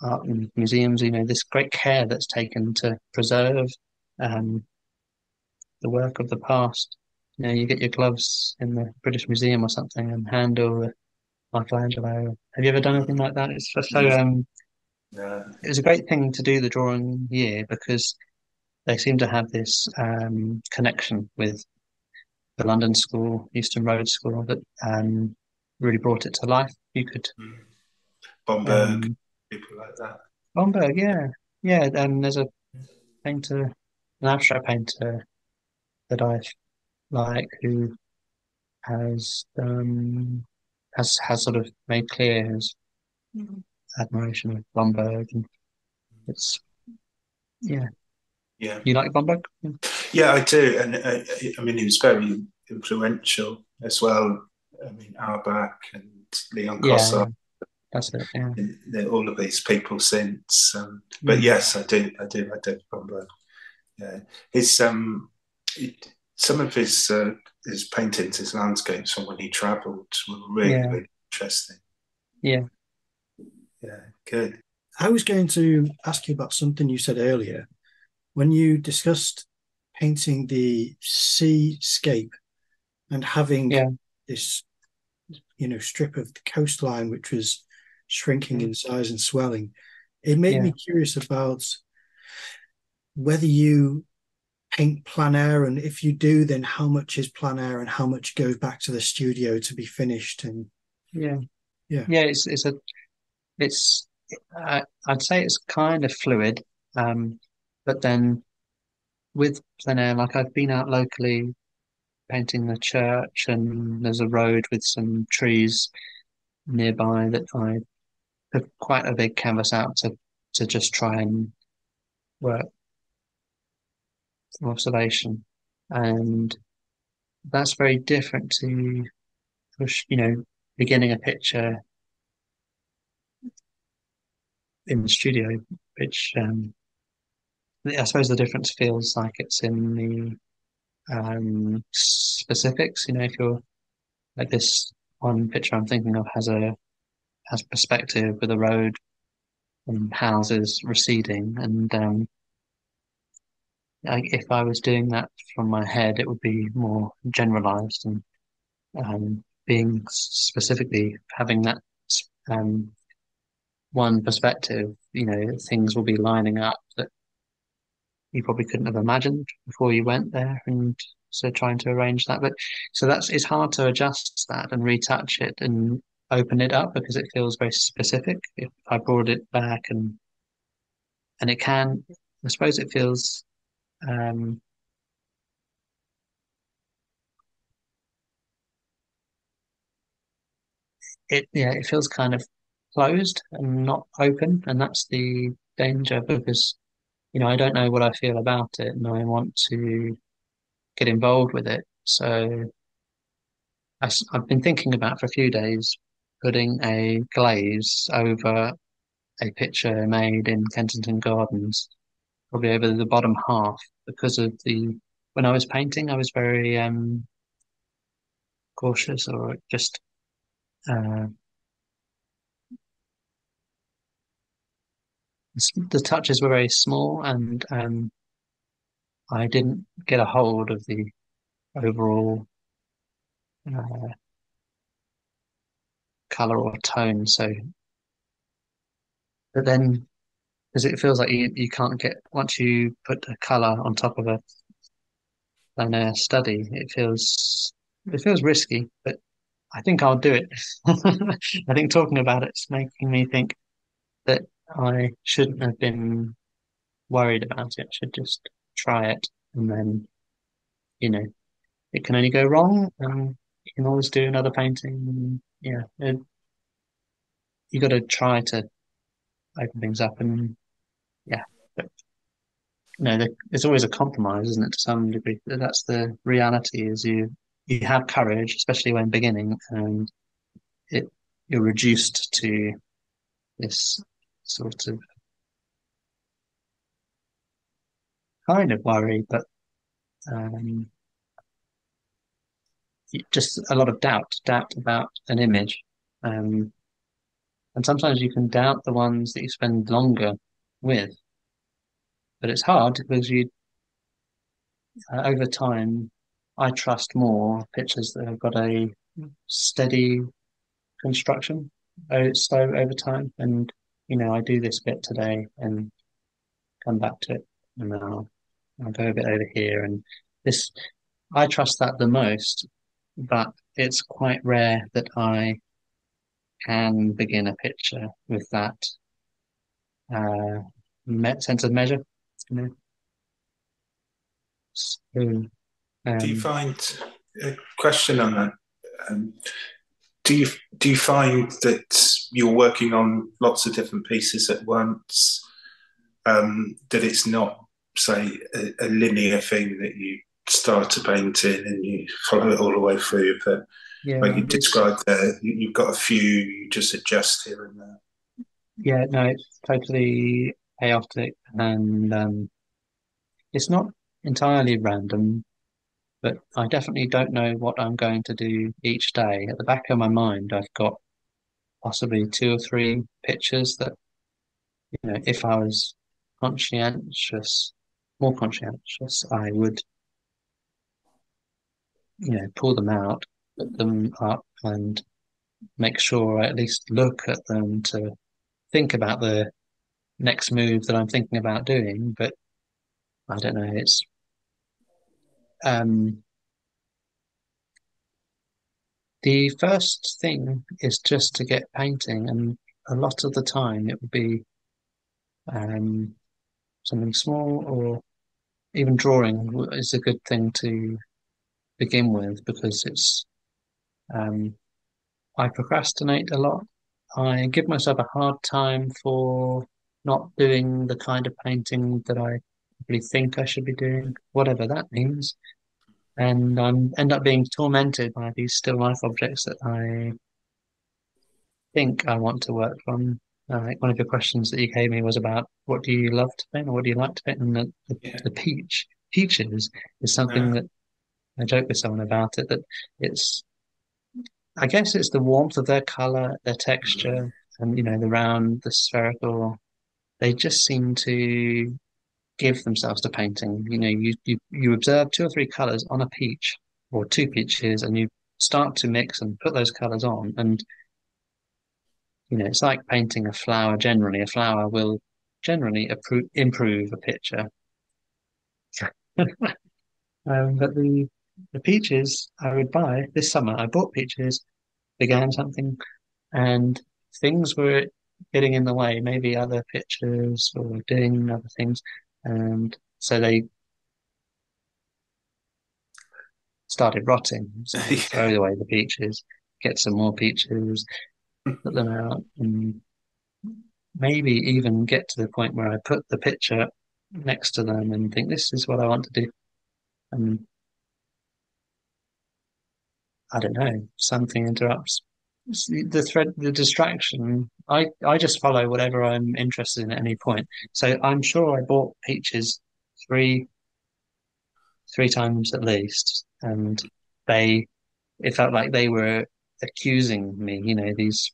art and museums, you know, this great care that's taken to preserve um, the work of the past. You know, you get your gloves in the British Museum or something and handle Michelangelo. Have you ever done anything like that? It's just so um, Yeah. it was a great thing to do the drawing year because they seem to have this um connection with the London School, Euston Road School, that um, really brought it to life. You could Mm. Bomberg, um, people like that. Bomberg, yeah, yeah. And there's a painter, an abstract painter that I like who has um has has sort of made clear his admiration of Bomberg, and it's yeah. Yeah, You like Bomberg? yeah, I do, and uh, I mean, he was very influential as well. I mean, Auerbach and Leon Yeah, that's it. Yeah, and they're all of these people since. Um, but Mm. yes, I do, I do, I do. Bomberg. Yeah, his um, it, some of his uh, his paintings, his landscapes from when he travelled were really, Yeah. really interesting. yeah, Yeah, good. I was going to ask you about something you said earlier when you discussed painting the seascape and having Yeah. this, you know, strip of the coastline which was shrinking in size and swelling. It made me curious about whether you paint plein air, and if you do, then how much is plein air and how much goes back to the studio to be finished. And yeah, Yeah. yeah. It's it's a it's I, I'd say it's kind of fluid, um, but then with plein air, like I've been out locally painting the church, and there's a road with some trees nearby that I put quite a big canvas out to to just try and work from observation, and that's very different to push, you know, beginning a picture in the studio, which um, I suppose the difference feels like it's in the um, specifics. You know, if you're like this one picture I'm thinking of has a has perspective with a road and houses receding, and um, like if I was doing that from my head, it would be more generalized and um, being specifically having that um, one perspective, you know, things will be lining up you probably couldn't have imagined before you went there. And so trying to arrange that. But so that's, it's hard to adjust that and retouch it and open it up because it feels very specific. If I brought it back and, and it can, I suppose it feels, um, it, yeah, it feels kind of closed and not open. And that's the danger because, you know, I don't know what I feel about it and I want to get involved with it. So I, have been thinking about for a few days putting a glaze over a picture made in Kensington Gardens, probably over the bottom half, because of the when I was painting, I was very um, cautious or just uh, the touches were very small and um, I didn't get a hold of the overall uh, color or tone. So, but then, because it feels like you, you can't get once you put a color on top of a plein air study, it feels it feels risky. But I think I'll do it. *laughs* I think talking about it's making me think that I shouldn't have been worried about it. I should just try it, and then, you know, it can only go wrong, and you can always do another painting. Yeah, it, you got to try to open things up, and yeah, but you know, there's always a compromise, isn't it, to some degree? That's the reality. Is you you have courage, especially when beginning, and it you're reduced to this sort of kind of worry, but um, just a lot of doubt, doubt about an image. Um, and sometimes you can doubt the ones that you spend longer with, but it's hard because you, uh, over time, I trust more pictures that have got a steady construction slow over time. And, you know, I do this bit today and come back to it and then I'll, I'll go a bit over here. And this, I trust that the most, but it's quite rare that I can begin a picture with that uh, sense of measure. You know? So, um, do you find a question on that? Um, do you do you find that you're working on lots of different pieces at once? Um, that it's not, say, a, a, linear thing that you start a painting and you follow it all the way through, but yeah, like you described there, you've got a few, you just adjust here and there. Yeah, no, it's totally chaotic and um, it's not entirely random, but I definitely don't know what I'm going to do each day. At the back of my mind, I've got possibly two or three pictures that, you know, if I was conscientious, more conscientious, I would, you know, pull them out, put them up, and make sure I at least look at them to think about the next move that I'm thinking about doing. But I don't know. It's um, the first thing is just to get painting, and a lot of the time it will be um, something small or even drawing is a good thing to begin with because it's um, I procrastinate a lot. I give myself a hard time for not doing the kind of painting that I really think I should be doing, whatever that means. And I end up being tormented by these still life objects that I think I want to work from. Uh, like one of your questions that you gave me was about what do you love to paint or what do you like to paint? And the, the, yeah. the peach, peaches is something yeah. that I joke with someone about it, that it's, I guess it's the warmth of their color, their texture, and, you know, the round, the spherical, they just seem to give themselves to painting. You know, you, you, you observe two or three colors on a peach or two peaches and you start to mix and put those colors on. And, you know, it's like painting a flower generally. A flower will generally appro- improve a picture. *laughs* um, but the, the peaches I would buy this summer, I bought peaches, began something, and things were getting in the way, maybe other pictures or doing other things. And so they started rotting. So *laughs* throw away the peaches, get some more peaches, *laughs* put them out, and maybe even get to the point where I put the picture next to them and think, this is what I want to do. And I don't know, something interrupts the thread, the distraction. I, I just follow whatever I'm interested in at any point. So I'm sure I bought peaches three, three times at least, and they, it felt like they were accusing me. You know, these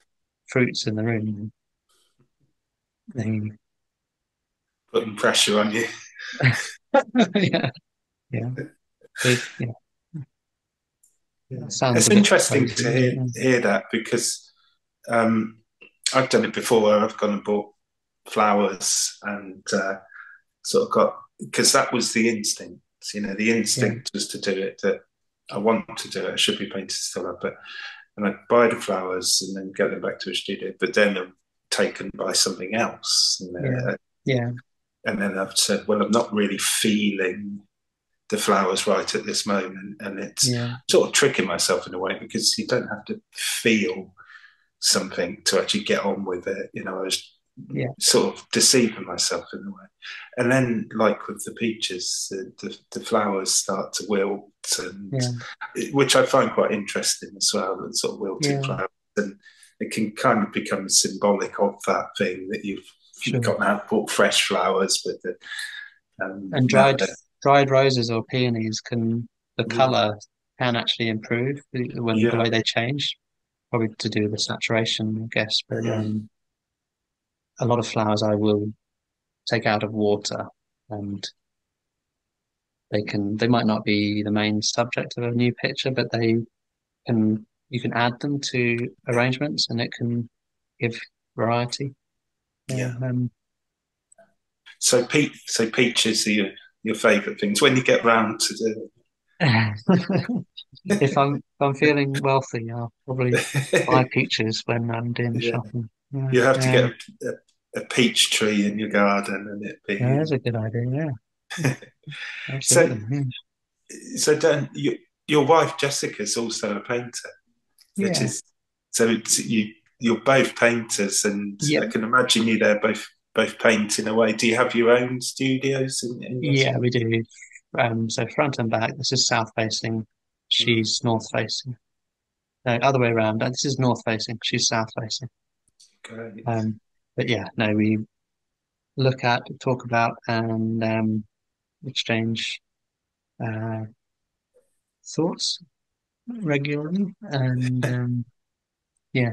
fruits in the room. They putting pressure on you. *laughs* yeah, yeah. Yeah. It's interesting to hear, hear, that because um, I've done it before where I've gone and bought flowers and uh, sort of got because that was the instinct. You know, the instinct yeah. was to do it. That I want to do it. I should be painted still up, but and I'd buy the flowers and then get them back to a studio. But then they're taken by something else. And, uh, yeah. yeah. And then I've said, well, I'm not really feeling the flowers right at this moment. And it's yeah. sort of tricking myself in a way because you don't have to feel something to actually get on with it. You know, I was yeah. sort of deceiving myself in a way. And then, like with the peaches, the, the, the flowers start to wilt, and yeah. which I find quite interesting as well. The sort of wilting flowers, and it can kind of become symbolic of that thing that you've, sure. you've got now bought fresh flowers but it. Um, and dried dried roses or peonies can the yeah. color can actually improve when yeah. the way they change. Probably to do with the saturation, I guess. But yeah. um, a lot of flowers I will take out of water, and they can they might not be the main subject of a new picture, but they can you can add them to arrangements, and it can give variety. Yeah. Um, so Pete, so peaches are your your favourite things when you get round to do *laughs* if I'm if I'm feeling wealthy, I'll probably *laughs* buy peaches when I'm doing the Yeah. shopping. You have to Um, get a, a, a peach tree in your garden and it be. yeah, that's a good idea. Yeah, *laughs* yeah. So, Dan, you, your wife Jessica is also a painter, which Yeah. is so it's you. You're both painters, and Yeah. I can imagine you there both both paint in a way. Do you have your own studios? In, in Yeah, we do. Um, so front and back. This is south facing. She's north facing. No, other way around. This is north facing. She's south facing. Great. Um, but yeah, no, we look at, talk about, and um, exchange uh, thoughts regularly, and um, yeah,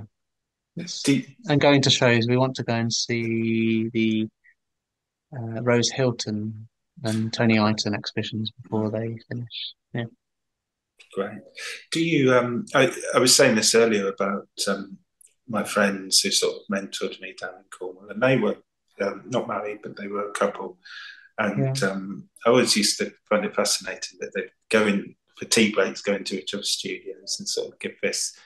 you- and going to shows. We want to go and see the uh, Rose Hilton and Tony Iton exhibitions before they finish. Yeah. Great. Do you? Um, I, I was saying this earlier about um, my friends who sort of mentored me down in Cornwall, and they were um, not married, but they were a couple. And um, I always used to find it fascinating that they go in for tea breaks, go into each other's studios, and sort of give this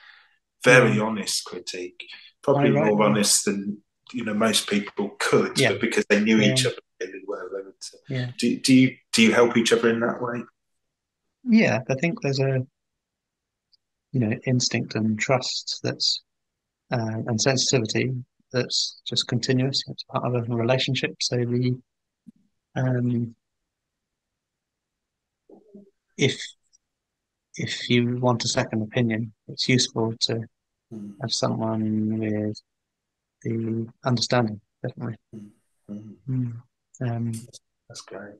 very honest critique, probably Right, more right. honest than you know most people could, Yeah. but because they knew each other really well, they would. Yeah. Do, do you do you help each other in that way? Yeah, I think there's a you know instinct and trust that's uh, and sensitivity that's just continuous. It's part of a relationship. So the um, if if you want a second opinion, it's useful to Mm, have someone with the understanding, definitely. mm. Mm. Um, That's great.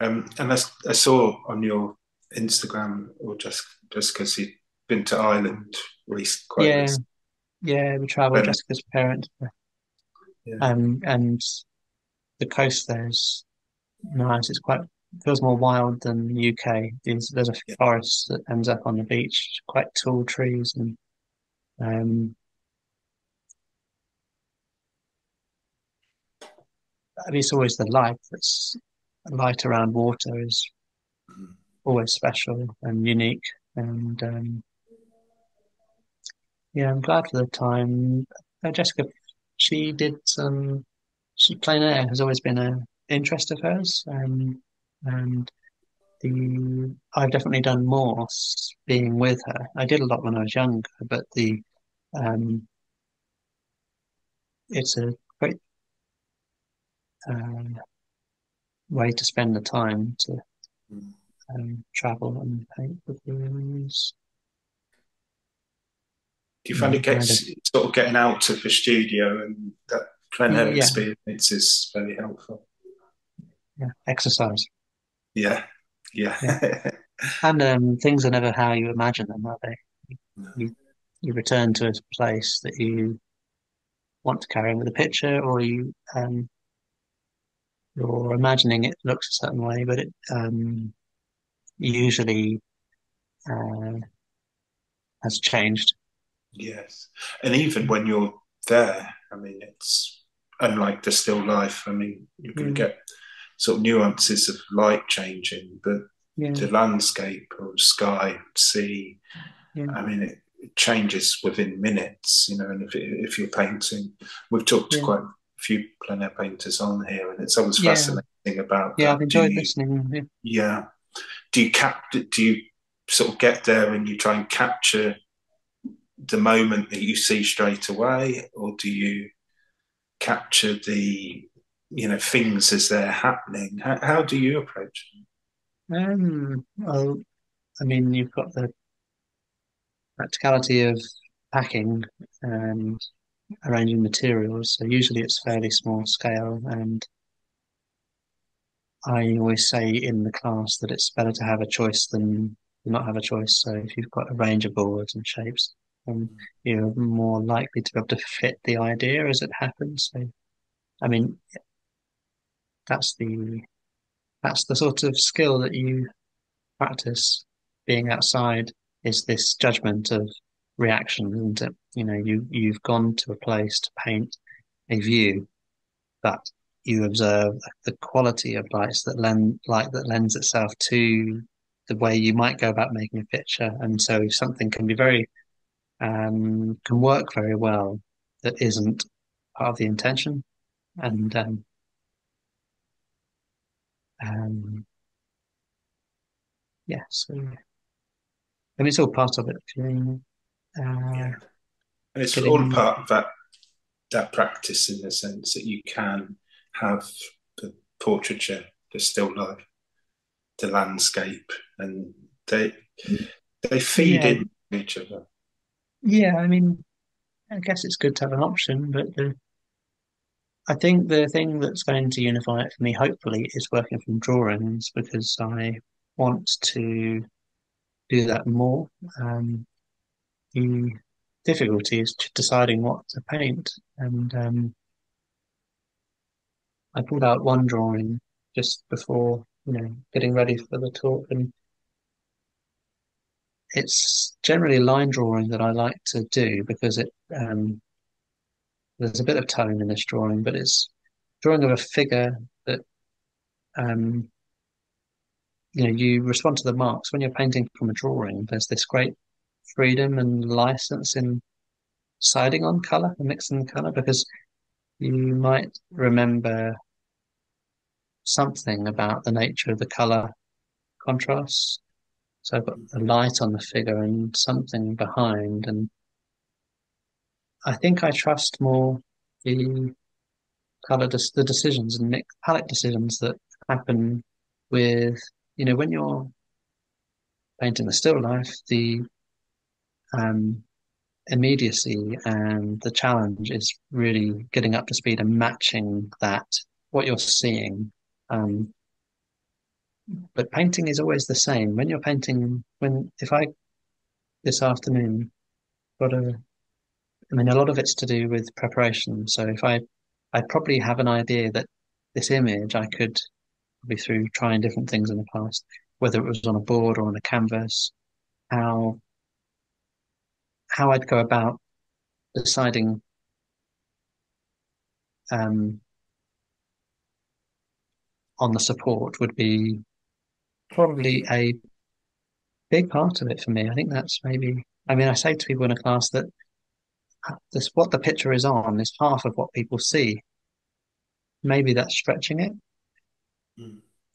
Um, and I saw on your Instagram, or just just because you've been to Ireland recent, quite yeah, recent. yeah, we travel. When- Jessica's parents, Yeah. um, and the coast there is nice. It's quite feels more wild than the UK. There's there's a Yeah. forest that ends up on the beach, quite tall trees, and um, I mean, it's always the light that's light around water is always special and unique. And um, yeah, I'm glad for the time. Uh, Jessica, she did some. She plein air has always been an interest of hers, um, and the I've definitely done more being with her. I did a lot when I was younger, but the um, it's a great um, way to spend the time to Mm. um, travel and paint with rooms. Do you find it Yeah, gets sort of getting out of the studio and that plein air Yeah. experience is very helpful? Yeah, exercise. Yeah, yeah. *laughs* And um, things are never how you imagine them, are they? You you return to a place that you want to carry on with a picture, or you um, you're imagining it looks a certain way, but it um, usually uh, has changed. Yes. And even when you're there, I mean, it's unlike the still life. I mean, you can Mm. get sort of nuances of light changing, but Yeah, the landscape or sky, sea, yeah, I mean, it, it changes within minutes, you know. And if, it, if you're painting, we've talked to quite a few plein air painters on here, and it's always Yeah. fascinating about yeah. that. I've enjoyed you- listening. Yeah. Yeah. Do you cap? Do you sort of get there and you try and capture the moment that you see straight away, or do you capture the you know things as they're happening? How, how do you approach them? Um, well, I mean, you've got the practicality of packing and arranging materials. So usually it's fairly small scale, and I always say in the class that it's better to have a choice than not have a choice. So if you've got a range of boards and shapes, um, you're more likely to be able to fit the idea as it happens. So, I mean, that's the that's the sort of skill that you practice being outside is this judgment of reaction and uh, you know you you've gone to a place to paint a view but you observe the quality of lights that lend light that lends itself to the way you might go about making a picture, and so something can be very um, can work very well that isn't part of the intention, and um, um, yeah, so I mean, it's all part of it. Feeling, uh, yeah. And it's Getting- all part of that that practice in the sense that you can have the portraiture, the still life, the landscape, and they they feed Yeah. in each other. Yeah, I mean, I guess it's good to have an option, but the, I think the thing that's going to unify it for me, hopefully, is working from drawings because I want to do that more. Um, the difficulty is deciding what to paint, and um, I pulled out one drawing just before, you know, getting ready for the talk, and it's generally line drawing that I like to do because it um, there's a bit of tone in this drawing, but it's drawing of a figure that um, you know you respond to the marks when you're painting from a drawing. There's this great freedom and license in siding on color and mixing color because you might remember something about the nature of the color contrasts. So I've got the light on the figure and something behind, and I think I trust more the color, the decisions and mix palette decisions that happen with, you know, when you're painting a still life, the um, immediacy and the challenge is really getting up to speed and matching that what you're seeing. Um, but painting is always the same. When you're painting, when if I this afternoon got a, I mean, a lot of it's to do with preparation. So if I, I probably have an idea that this image I could probably through trying different things in the past, whether it was on a board or on a canvas, how how I'd go about deciding um, on the support would be probably a big part of it for me. I think that's maybe, I mean, I say to people in a class that this what the picture is on is half of what people see. Maybe that's stretching it.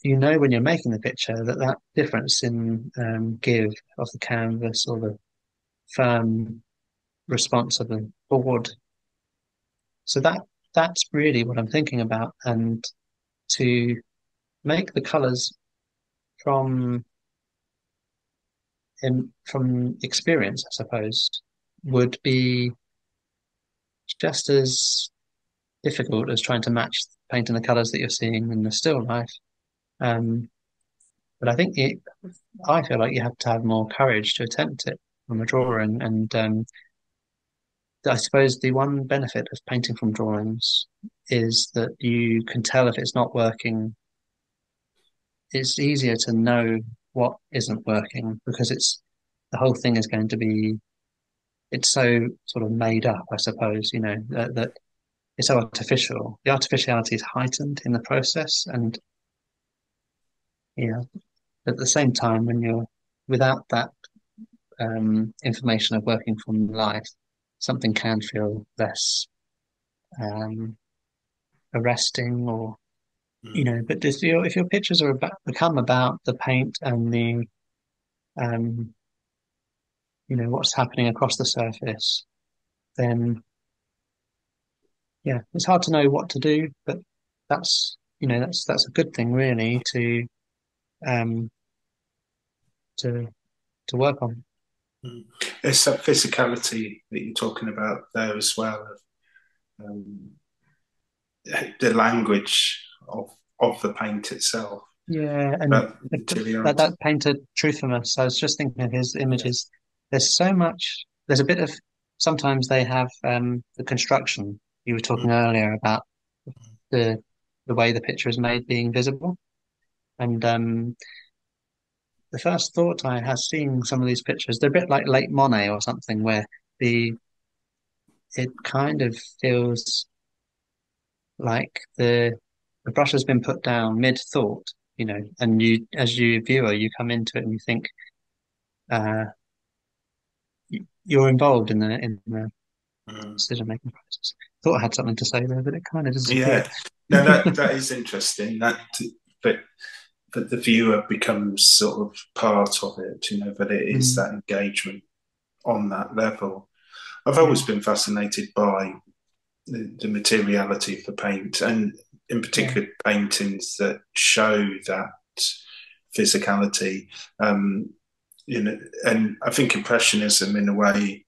You know when you're making the picture that that difference in um, give of the canvas or the firm response of the board. So that that's really what I'm thinking about, and to make the colours from in from experience, I suppose, would be just as difficult as trying to match painting the colours that you're seeing in the still life. Um, but I think it, I feel like you have to have more courage to attempt it from a drawing, and um, I suppose the one benefit of painting from drawings is that you can tell if it's not working. It's easier to know what isn't working because it's the whole thing is going to be it's so sort of made up, I suppose, you know, that, that it's so artificial. The artificiality is heightened in the process, and yeah, at the same time, when you're without that um, information of working from life, something can feel less um, arresting, or you know. But if your if your pictures are about become about the paint and the um, you know, what's happening across the surface, then yeah, it's hard to know what to do, but that's you know that's that's a good thing really to um to to work on. It's that physicality that you're talking about there as well. Of, um, the language of of the paint itself. Yeah, and That that, that painter Truphémus, I was just thinking of his images. There's so much. There's a bit of sometimes they have um the construction you were talking earlier about the the way the picture is made being visible, and um the first thought I had seeing some of these pictures, they're a bit like late Monet or something, where the it kind of feels like the the brush has been put down mid thought, you know, and you, as you viewer, you come into it and you think, uh, you're involved in the in the mm. decision making process. Thought I had something to say there, but it kind of doesn't. Yeah, no, that *laughs* that is interesting. That, but but the viewer becomes sort of part of it, you know. But it is mm. that engagement on that level. I've always been fascinated by the, the materiality of the paint, and in particular, yeah. paintings that show that physicality. Um, you know, and I think impressionism, in a way,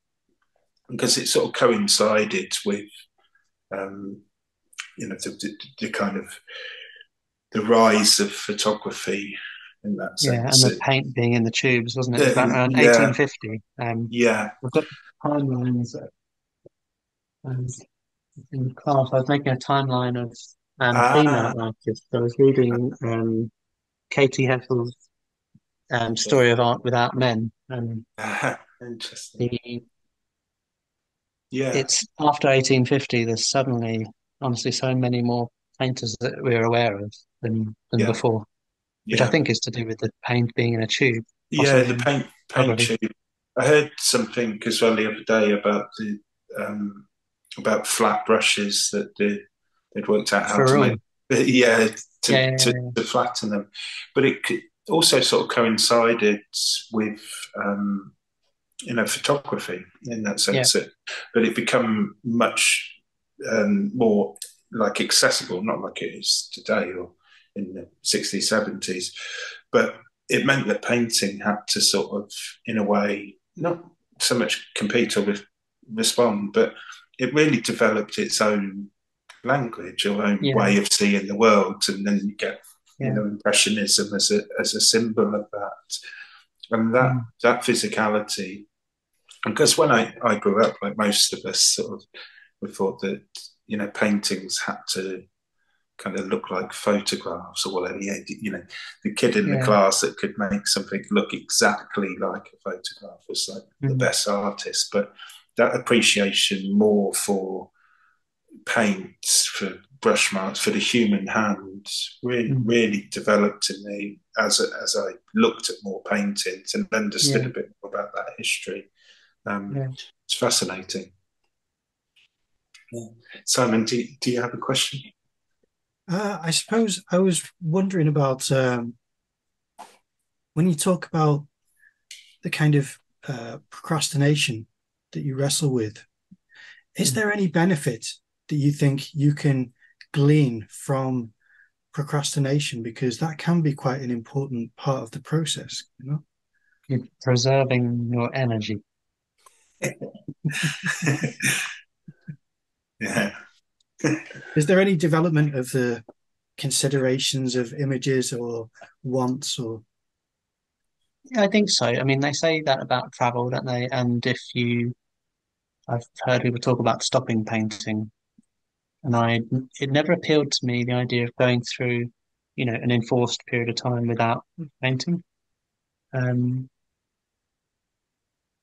because it sort of coincided with, um, you know, the, the, the, kind of the rise of photography in that sense. Yeah, and the paint being in the tubes, wasn't it? About around yeah. 1850. Um, yeah, we've got timelines. Um, in class, I was making a timeline of um, ah. female artists. I was reading um, Katy Hessel's um, story of art without men. And *laughs* Interesting. The, yeah. It's after 1850, there's suddenly, honestly, so many more painters that we're aware of than, than yeah. before, which yeah. I think is to do with the paint being in a tube. Yeah, the paint, paint tube. I heard something as well the other day about the um, about flat brushes that they, they'd worked out how For to make. *laughs* Yeah, to, yeah, to, to, flatten them, but it also sort of coincided with um, you know photography in that sense. Yeah. It, but it become much um, more like accessible, not like it is today or in the 60s, 70s. But it meant that painting had to sort of, in a way, not so much compete or re- respond, but it really developed its own language or own yeah. way of seeing the world. And then you get yeah. you know, impressionism as a as a symbol of that, and that mm. that physicality. Because when I, I grew up, like most of us, sort of, we thought that you know paintings had to kind of look like photographs or whatever. Yeah, you know, the kid in yeah. the class that could make something look exactly like a photograph was like mm. the best artist. But that appreciation more for paint, for brush marks for the human hand really, mm. really developed in me as as I looked at more paintings and understood yeah. a bit more about that history. Um, yeah. It's fascinating. Yeah. Simon, do, do you have a question? Uh, I suppose I was wondering about um, when you talk about the kind of uh, procrastination that you wrestle with. Is mm. there any benefit that you think you can glean from procrastination? Because that can be quite an important part of the process you know? You're preserving your energy. *laughs* Yeah. *laughs* Is there any development of the considerations of images or wants or? Yeah, I think so. I mean, they say that about travel, don't they? And if you, I've heard people talk about stopping painting and I it never appealed to me the idea of going through, you know, an enforced period of time without painting. Um,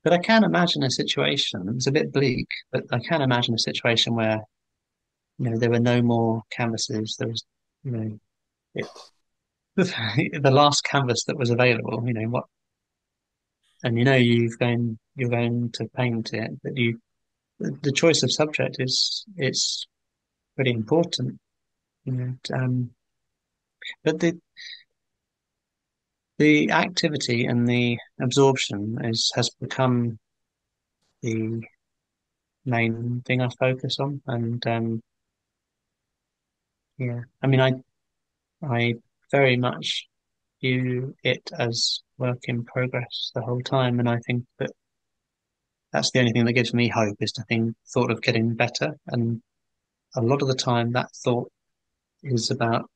but I can imagine a situation. It's a bit bleak, but I can imagine a situation where, you know, there were no more canvases. There was, you know, it, the *laughs* last canvas that was available. You know what, and you know you've going you're going to paint it, but you the choice of subject is it's pretty important. Know, um, but the the activity and the absorption is has become the main thing I focus on, and um, yeah, I mean, I I very much view it as work in progress the whole time, and I think that that's the only thing that gives me hope is to think thought of getting better. And a lot of the time that thought is about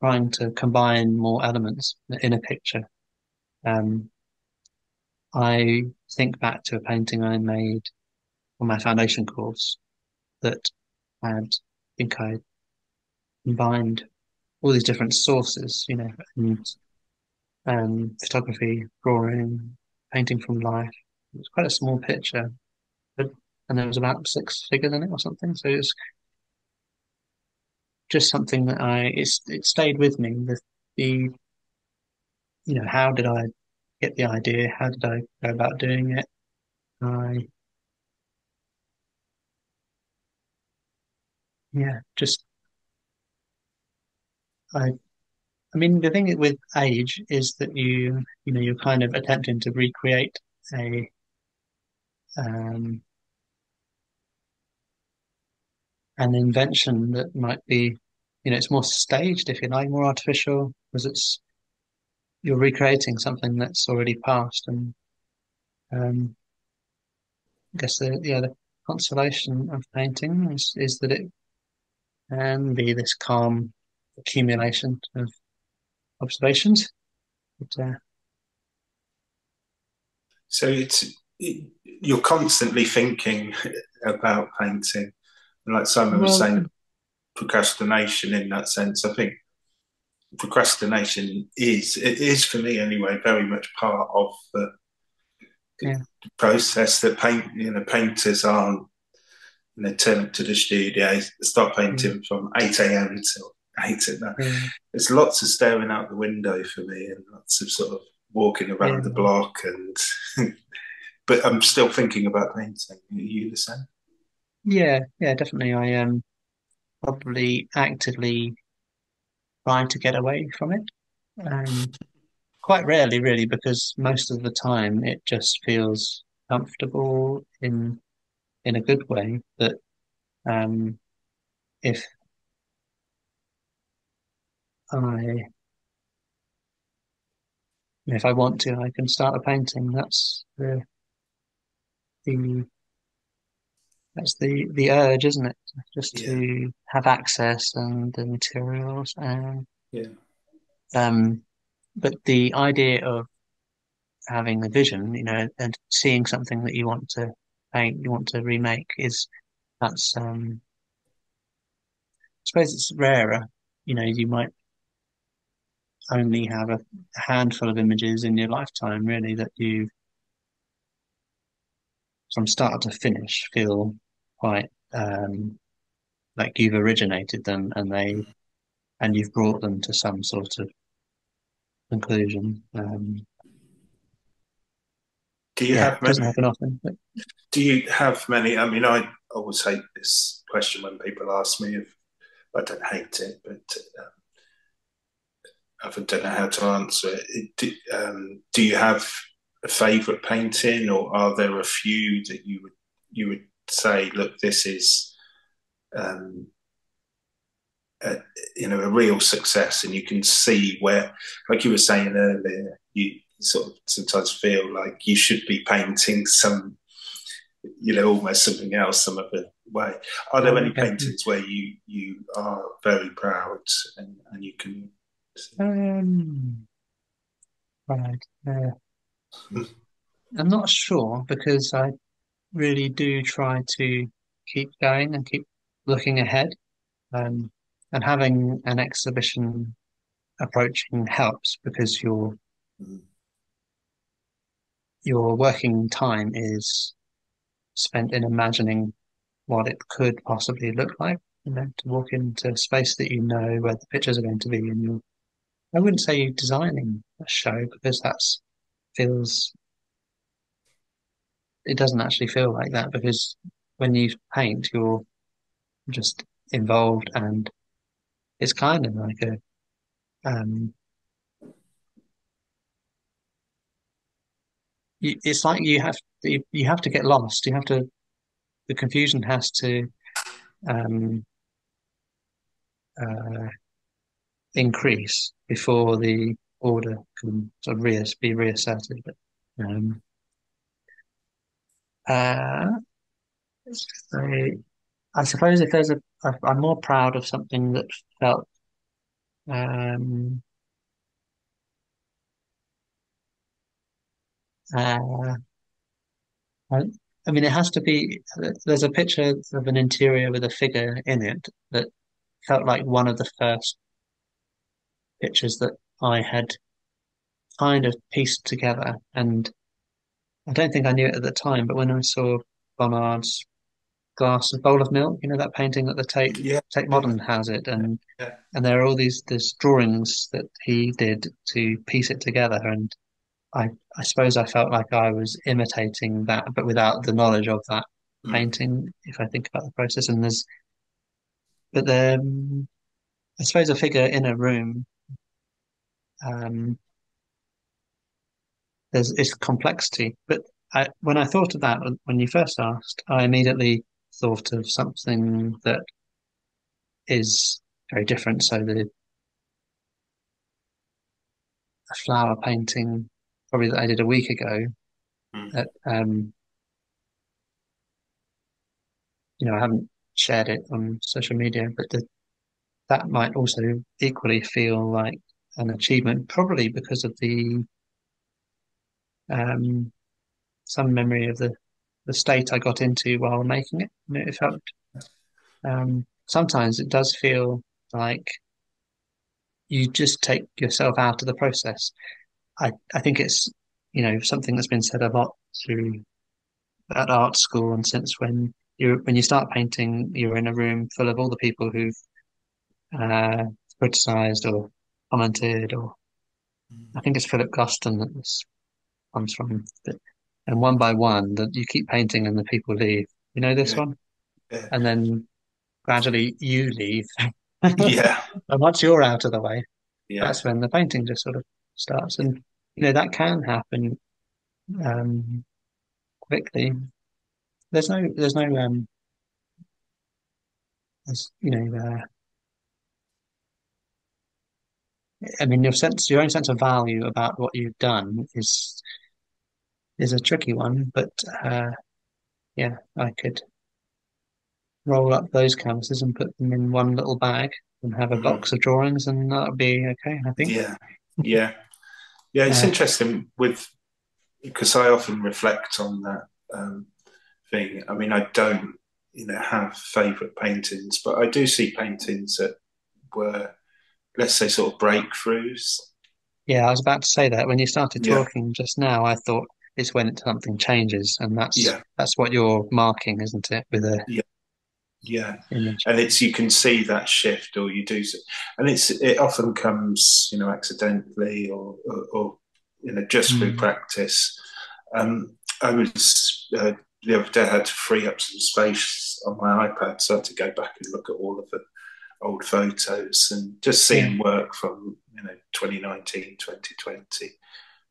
trying to combine more elements in a picture. Um, I think back to a painting I made on my foundation course that had, I think I combined all these different sources, you know, and um, photography, drawing, painting from life. It was quite a small picture, but and there was about six figures in it or something. So it was just something that I it's it stayed with me. The the, you know, how did I get the idea? How did I go about doing it? I, yeah, just, I, I mean, the thing with age is that you, you know, you're kind of attempting to recreate a, um, an invention that might be, you know, it's more staged, if you like, more artificial, because it's you're recreating something that's already passed. And um, I guess the yeah the consolation of painting is is that it can be this calm accumulation of observations. But, uh, so it's you're constantly thinking *laughs* about painting like Simon was saying, procrastination in that sense. I think procrastination is it is for me anyway very much part of the, yeah. process that paint you know painters aren't you know turn up to the studio start painting mm. from 8 a.m till 8 at night mm. there's lots of staring out the window for me and lots of sort of walking around yeah. the block and *laughs* but i'm still thinking about painting are you the same yeah, yeah, definitely. I um probably actively trying to get away from it. Um, quite rarely, really, because most of the time it just feels comfortable in in a good way. That um, if I if I want to, I can start a painting. That's the the that's the the urge, isn't it? Just yeah. to have access and the materials and yeah. Um, but the idea of having a vision, you know, and seeing something that you want to paint, you want to remake, is that's um, I suppose it's rarer. You know, you might only have a handful of images in your lifetime, really, that you from start to finish feel quite um, like you've originated them and they and you've brought them to some sort of conclusion. Um, do you yeah, have many, doesn't happen often? But... Do you have many? I mean, I always hate this question when people ask me if I don't hate it, but um, I don't know how to answer it. Do, um, do you have a favourite painting, or are there a few that you would you would say, look, this is um, a, you know a real success, and you can see where, like you were saying earlier, you sort of sometimes feel like you should be painting some, you know, almost something else some other way. Are there any paintings where you you are very proud and, and you can? Um, right. Uh, I'm not sure because I really do try to keep going and keep looking ahead. Um, and having an exhibition approaching helps because your your working time is spent in imagining what it could possibly look like. You know, to walk into a space that you know where the pictures are going to be, and you I wouldn't say you're designing a show because that's feels it doesn't actually feel like that because when you paint, you're just involved and it's kind of like a um, it's like you have you have to get lost. You have to the confusion has to um, uh, increase before the order can sort of re- be reasserted. But, um, uh, I, I suppose if there's a, a, I'm more proud of something that felt, um, uh, I, I mean, it has to be. There's a picture of an interior with a figure in it that felt like one of the first pictures that I had kind of pieced together, and I don't think I knew it at the time, but when I saw Bonnard's glass of bowl of milk. You know that painting that the Tate Yeah. Tate Modern has it, and Yeah. and there are all these these drawings that he did to piece it together, and I I suppose I felt like I was imitating that, but without the knowledge of that Mm. painting. If I think about the process, and there's, but then I suppose a figure in a room. Um, there's it's complexity, but I, when I thought of that when you first asked, I immediately thought of something that is very different. So the a flower painting, probably that I did a week ago, Mm. that um, you know, I haven't shared it on social media, but the, that might also equally feel like an achievement, probably because of the um, some memory of the the state I got into while making it. You know, it felt um, sometimes it does feel like you just take yourself out of the process. I I think it's you know something that's been said a lot through at art school and since when you when you start painting, you're in a room full of all the people who've uh, criticized or commented or I think it's Philip Guston that this comes from. And one by one, that you keep painting and the people leave. You know this Yeah. one? Yeah. And then gradually you leave. Yeah. *laughs* And once you're out of the way, Yeah. that's when the painting just sort of starts. And you know that can happen um, quickly. There's no, there's no, um, there's, you know, uh, I mean, your sense, your own sense of value about what you've done is is a tricky one. But uh, yeah, I could roll up those canvases and put them in one little bag and have a Mhm. box of drawings, and that would be okay. I think. Yeah. Yeah. Yeah. It's Uh, interesting with because I often reflect on that um, thing. I mean, I don't, you know, have favourite paintings, but I do see paintings that were, let's say, sort of breakthroughs. Yeah, I was about to say that when you started Yeah. talking just now, I thought it's when something changes, and that's Yeah. that's what you're marking, isn't it, with a Yeah. image? and it's you can see that shift or you do and it's it often comes you know accidentally or or, or you know just through Mm. practice um i was uh, the other day i had to free up some space on my ipad so i had to go back and look at all of the old photos and just seeing work from you know 2019 2020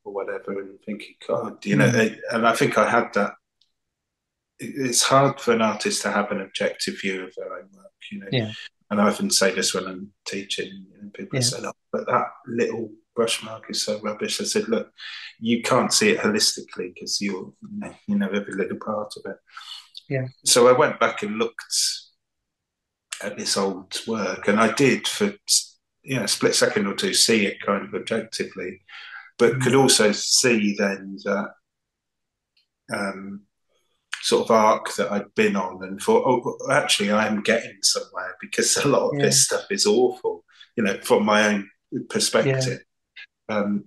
or whatever and thinking god you know Mm. and i think i had that it's hard for an artist to have an objective view of their own work, you know. Yeah. And I often say this when I'm teaching, you know, people Yeah. say, "Oh, but that little brush mark is so rubbish." I said, "Look, you can't see it holistically because you're, you know every little part of it." Yeah. So I went back and looked at this old work, and I did for you know a split second or two see it kind of objectively, but Mm. could also see then that um, sort of arc that I'd been on and thought, oh, actually, I'm getting somewhere because a lot of Yeah. this stuff is awful, you know, from my own perspective. Um,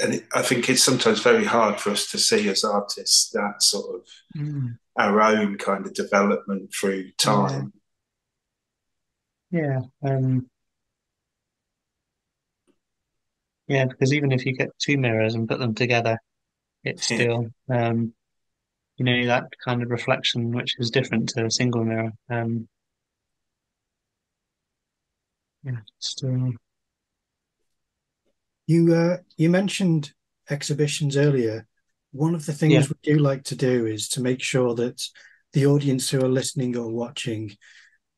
and it, I think it's sometimes very hard for us to see as artists that sort of Mm. our own kind of development through time. Yeah. Um, yeah, because even if you get two mirrors and put them together, it's Yeah. still, um, you know, that kind of reflection which is different to a single mirror. Um, yeah, still, You uh, you mentioned exhibitions earlier. One of the things Yeah. we do like to do is to make sure that the audience who are listening or watching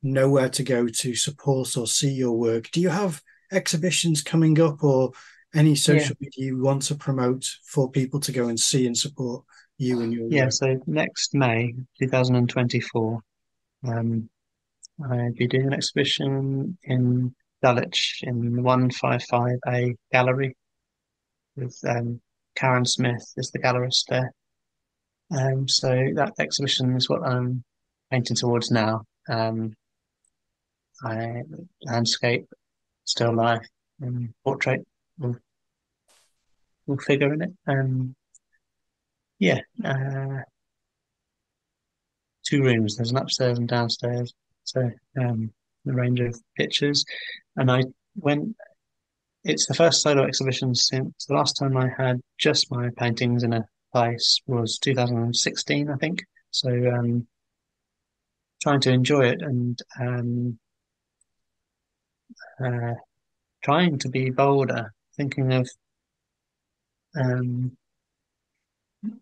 know where to go to support or see your work. Do you have exhibitions coming up or any social media you want to promote for people to go and see and support you and your yeah. work? So next May, 2024, um, I'll be doing an exhibition in Dulwich in 155A gallery with um, Karen Smith is the gallerist there. Um, so that exhibition is what I'm painting towards now. Um, I landscape, still life, and portrait will will figure in it. Um, yeah. Uh, two rooms. There's an upstairs and downstairs. So um, a range of pictures, and I went. It's the first solo exhibition since the last time I had just my paintings in a place was 2016, I think. So um, trying to enjoy it and um, uh, trying to be bolder, thinking of um,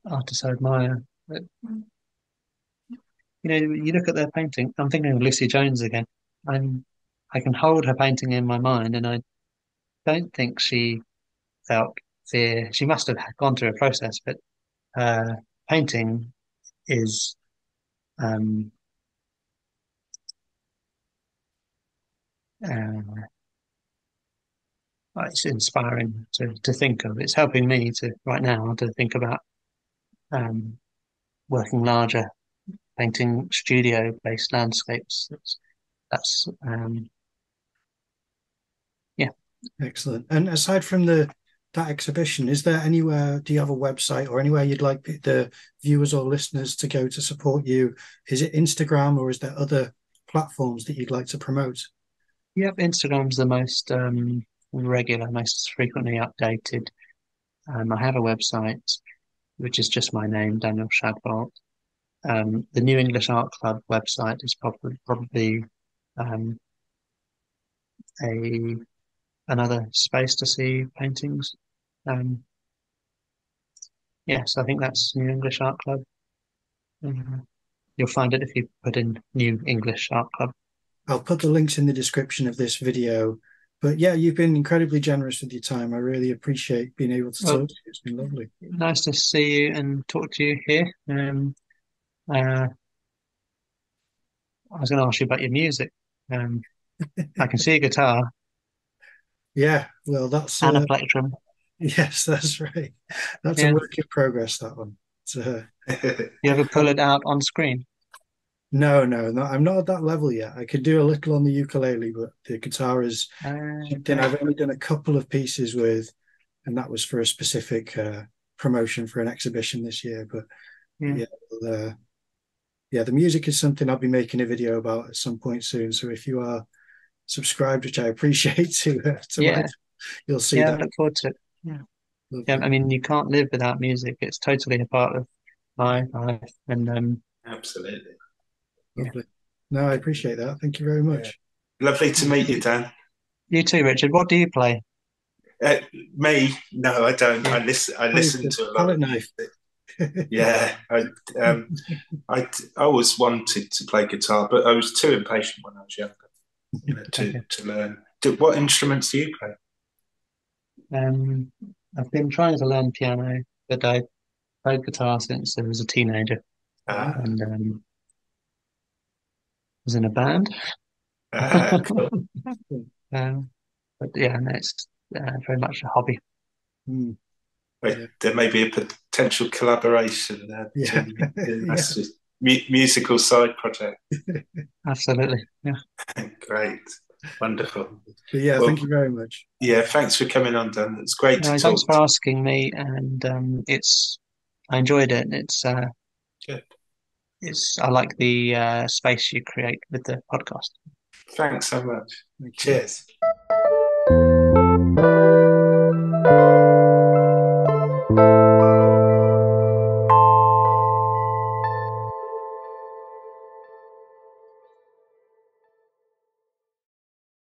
artists I admire. But, you know, you look at their painting. I'm thinking of Lucy Jones again. I'm, I can hold her painting in my mind, and I don't think she felt fear. She must have gone through a process, but her painting is um, uh, it's inspiring to, to think of. It's helping me to right now to think about um, working larger, painting studio-based landscapes. That's, that's um, yeah. Excellent. And aside from the that exhibition, is there anywhere? Do you have a website or anywhere you'd like the viewers or listeners to go to support you? Is it Instagram or is there other platforms that you'd like to promote? Yep, Instagram's the most um, regular, most frequently updated. Um, I have a website, which is just my name, Daniel Shadbolt. Um, the New English Art Club website is probably probably um, a another space to see paintings. Um, yes, I think that's New English Art Club. Uh, you'll find it if you put in New English Art Club. I'll put the links in the description of this video but yeah, you've been incredibly generous with your time. I really appreciate being able to well, talk to you. It's been lovely. Nice to see you and talk to you here. Um, uh, I was going to ask you about your music. Um, *laughs* I can see a guitar. Yeah, well, that's and uh, a plectrum. Yes, that's right. That's yeah. a work in progress. That one. Uh... you ever pull it out on screen? No, no, no, I'm not at that level yet. I could do a little on the ukulele, but the guitar is uh, something I've only done a couple of pieces with, and that was for a specific uh, promotion for an exhibition this year. But yeah, yeah, uh, yeah, the music is something I'll be making a video about at some point soon. So if you are subscribed, which I appreciate, to, uh, to yeah. My, you'll see yeah, that. I look forward to it. Yeah. yeah, I mean, you can't live without music. It's totally a part of my life, and um, absolutely Lovely. No, I appreciate that. Thank you very much. Lovely to meet you, Dan. You too, Richard. What do you play? Uh, me? No, I don't. I listen. I listen to a lot. Palette knife. *laughs* yeah, I, um, I, I always wanted to play guitar, but I was too impatient when I was younger, you know, to, okay. to learn. Do, what instruments do you play? Um, I've been trying to learn piano, but I played guitar since I was a teenager, ah. and um, was in a band. Uh, *laughs* cool. um, but yeah, no, it's uh, very much a hobby. Mm. Yeah. There may be a potential collaboration there. Yeah. That's *laughs* yeah. mu- musical side project. *laughs* Absolutely. Yeah. Great. Wonderful. But yeah, well, thank you very much. Yeah, thanks for coming on, Dan. It's great to talk. Thanks for asking me, and um, it's I enjoyed it. It's uh, good it's I like the uh, space you create with the podcast. Thanks so much. Cheers.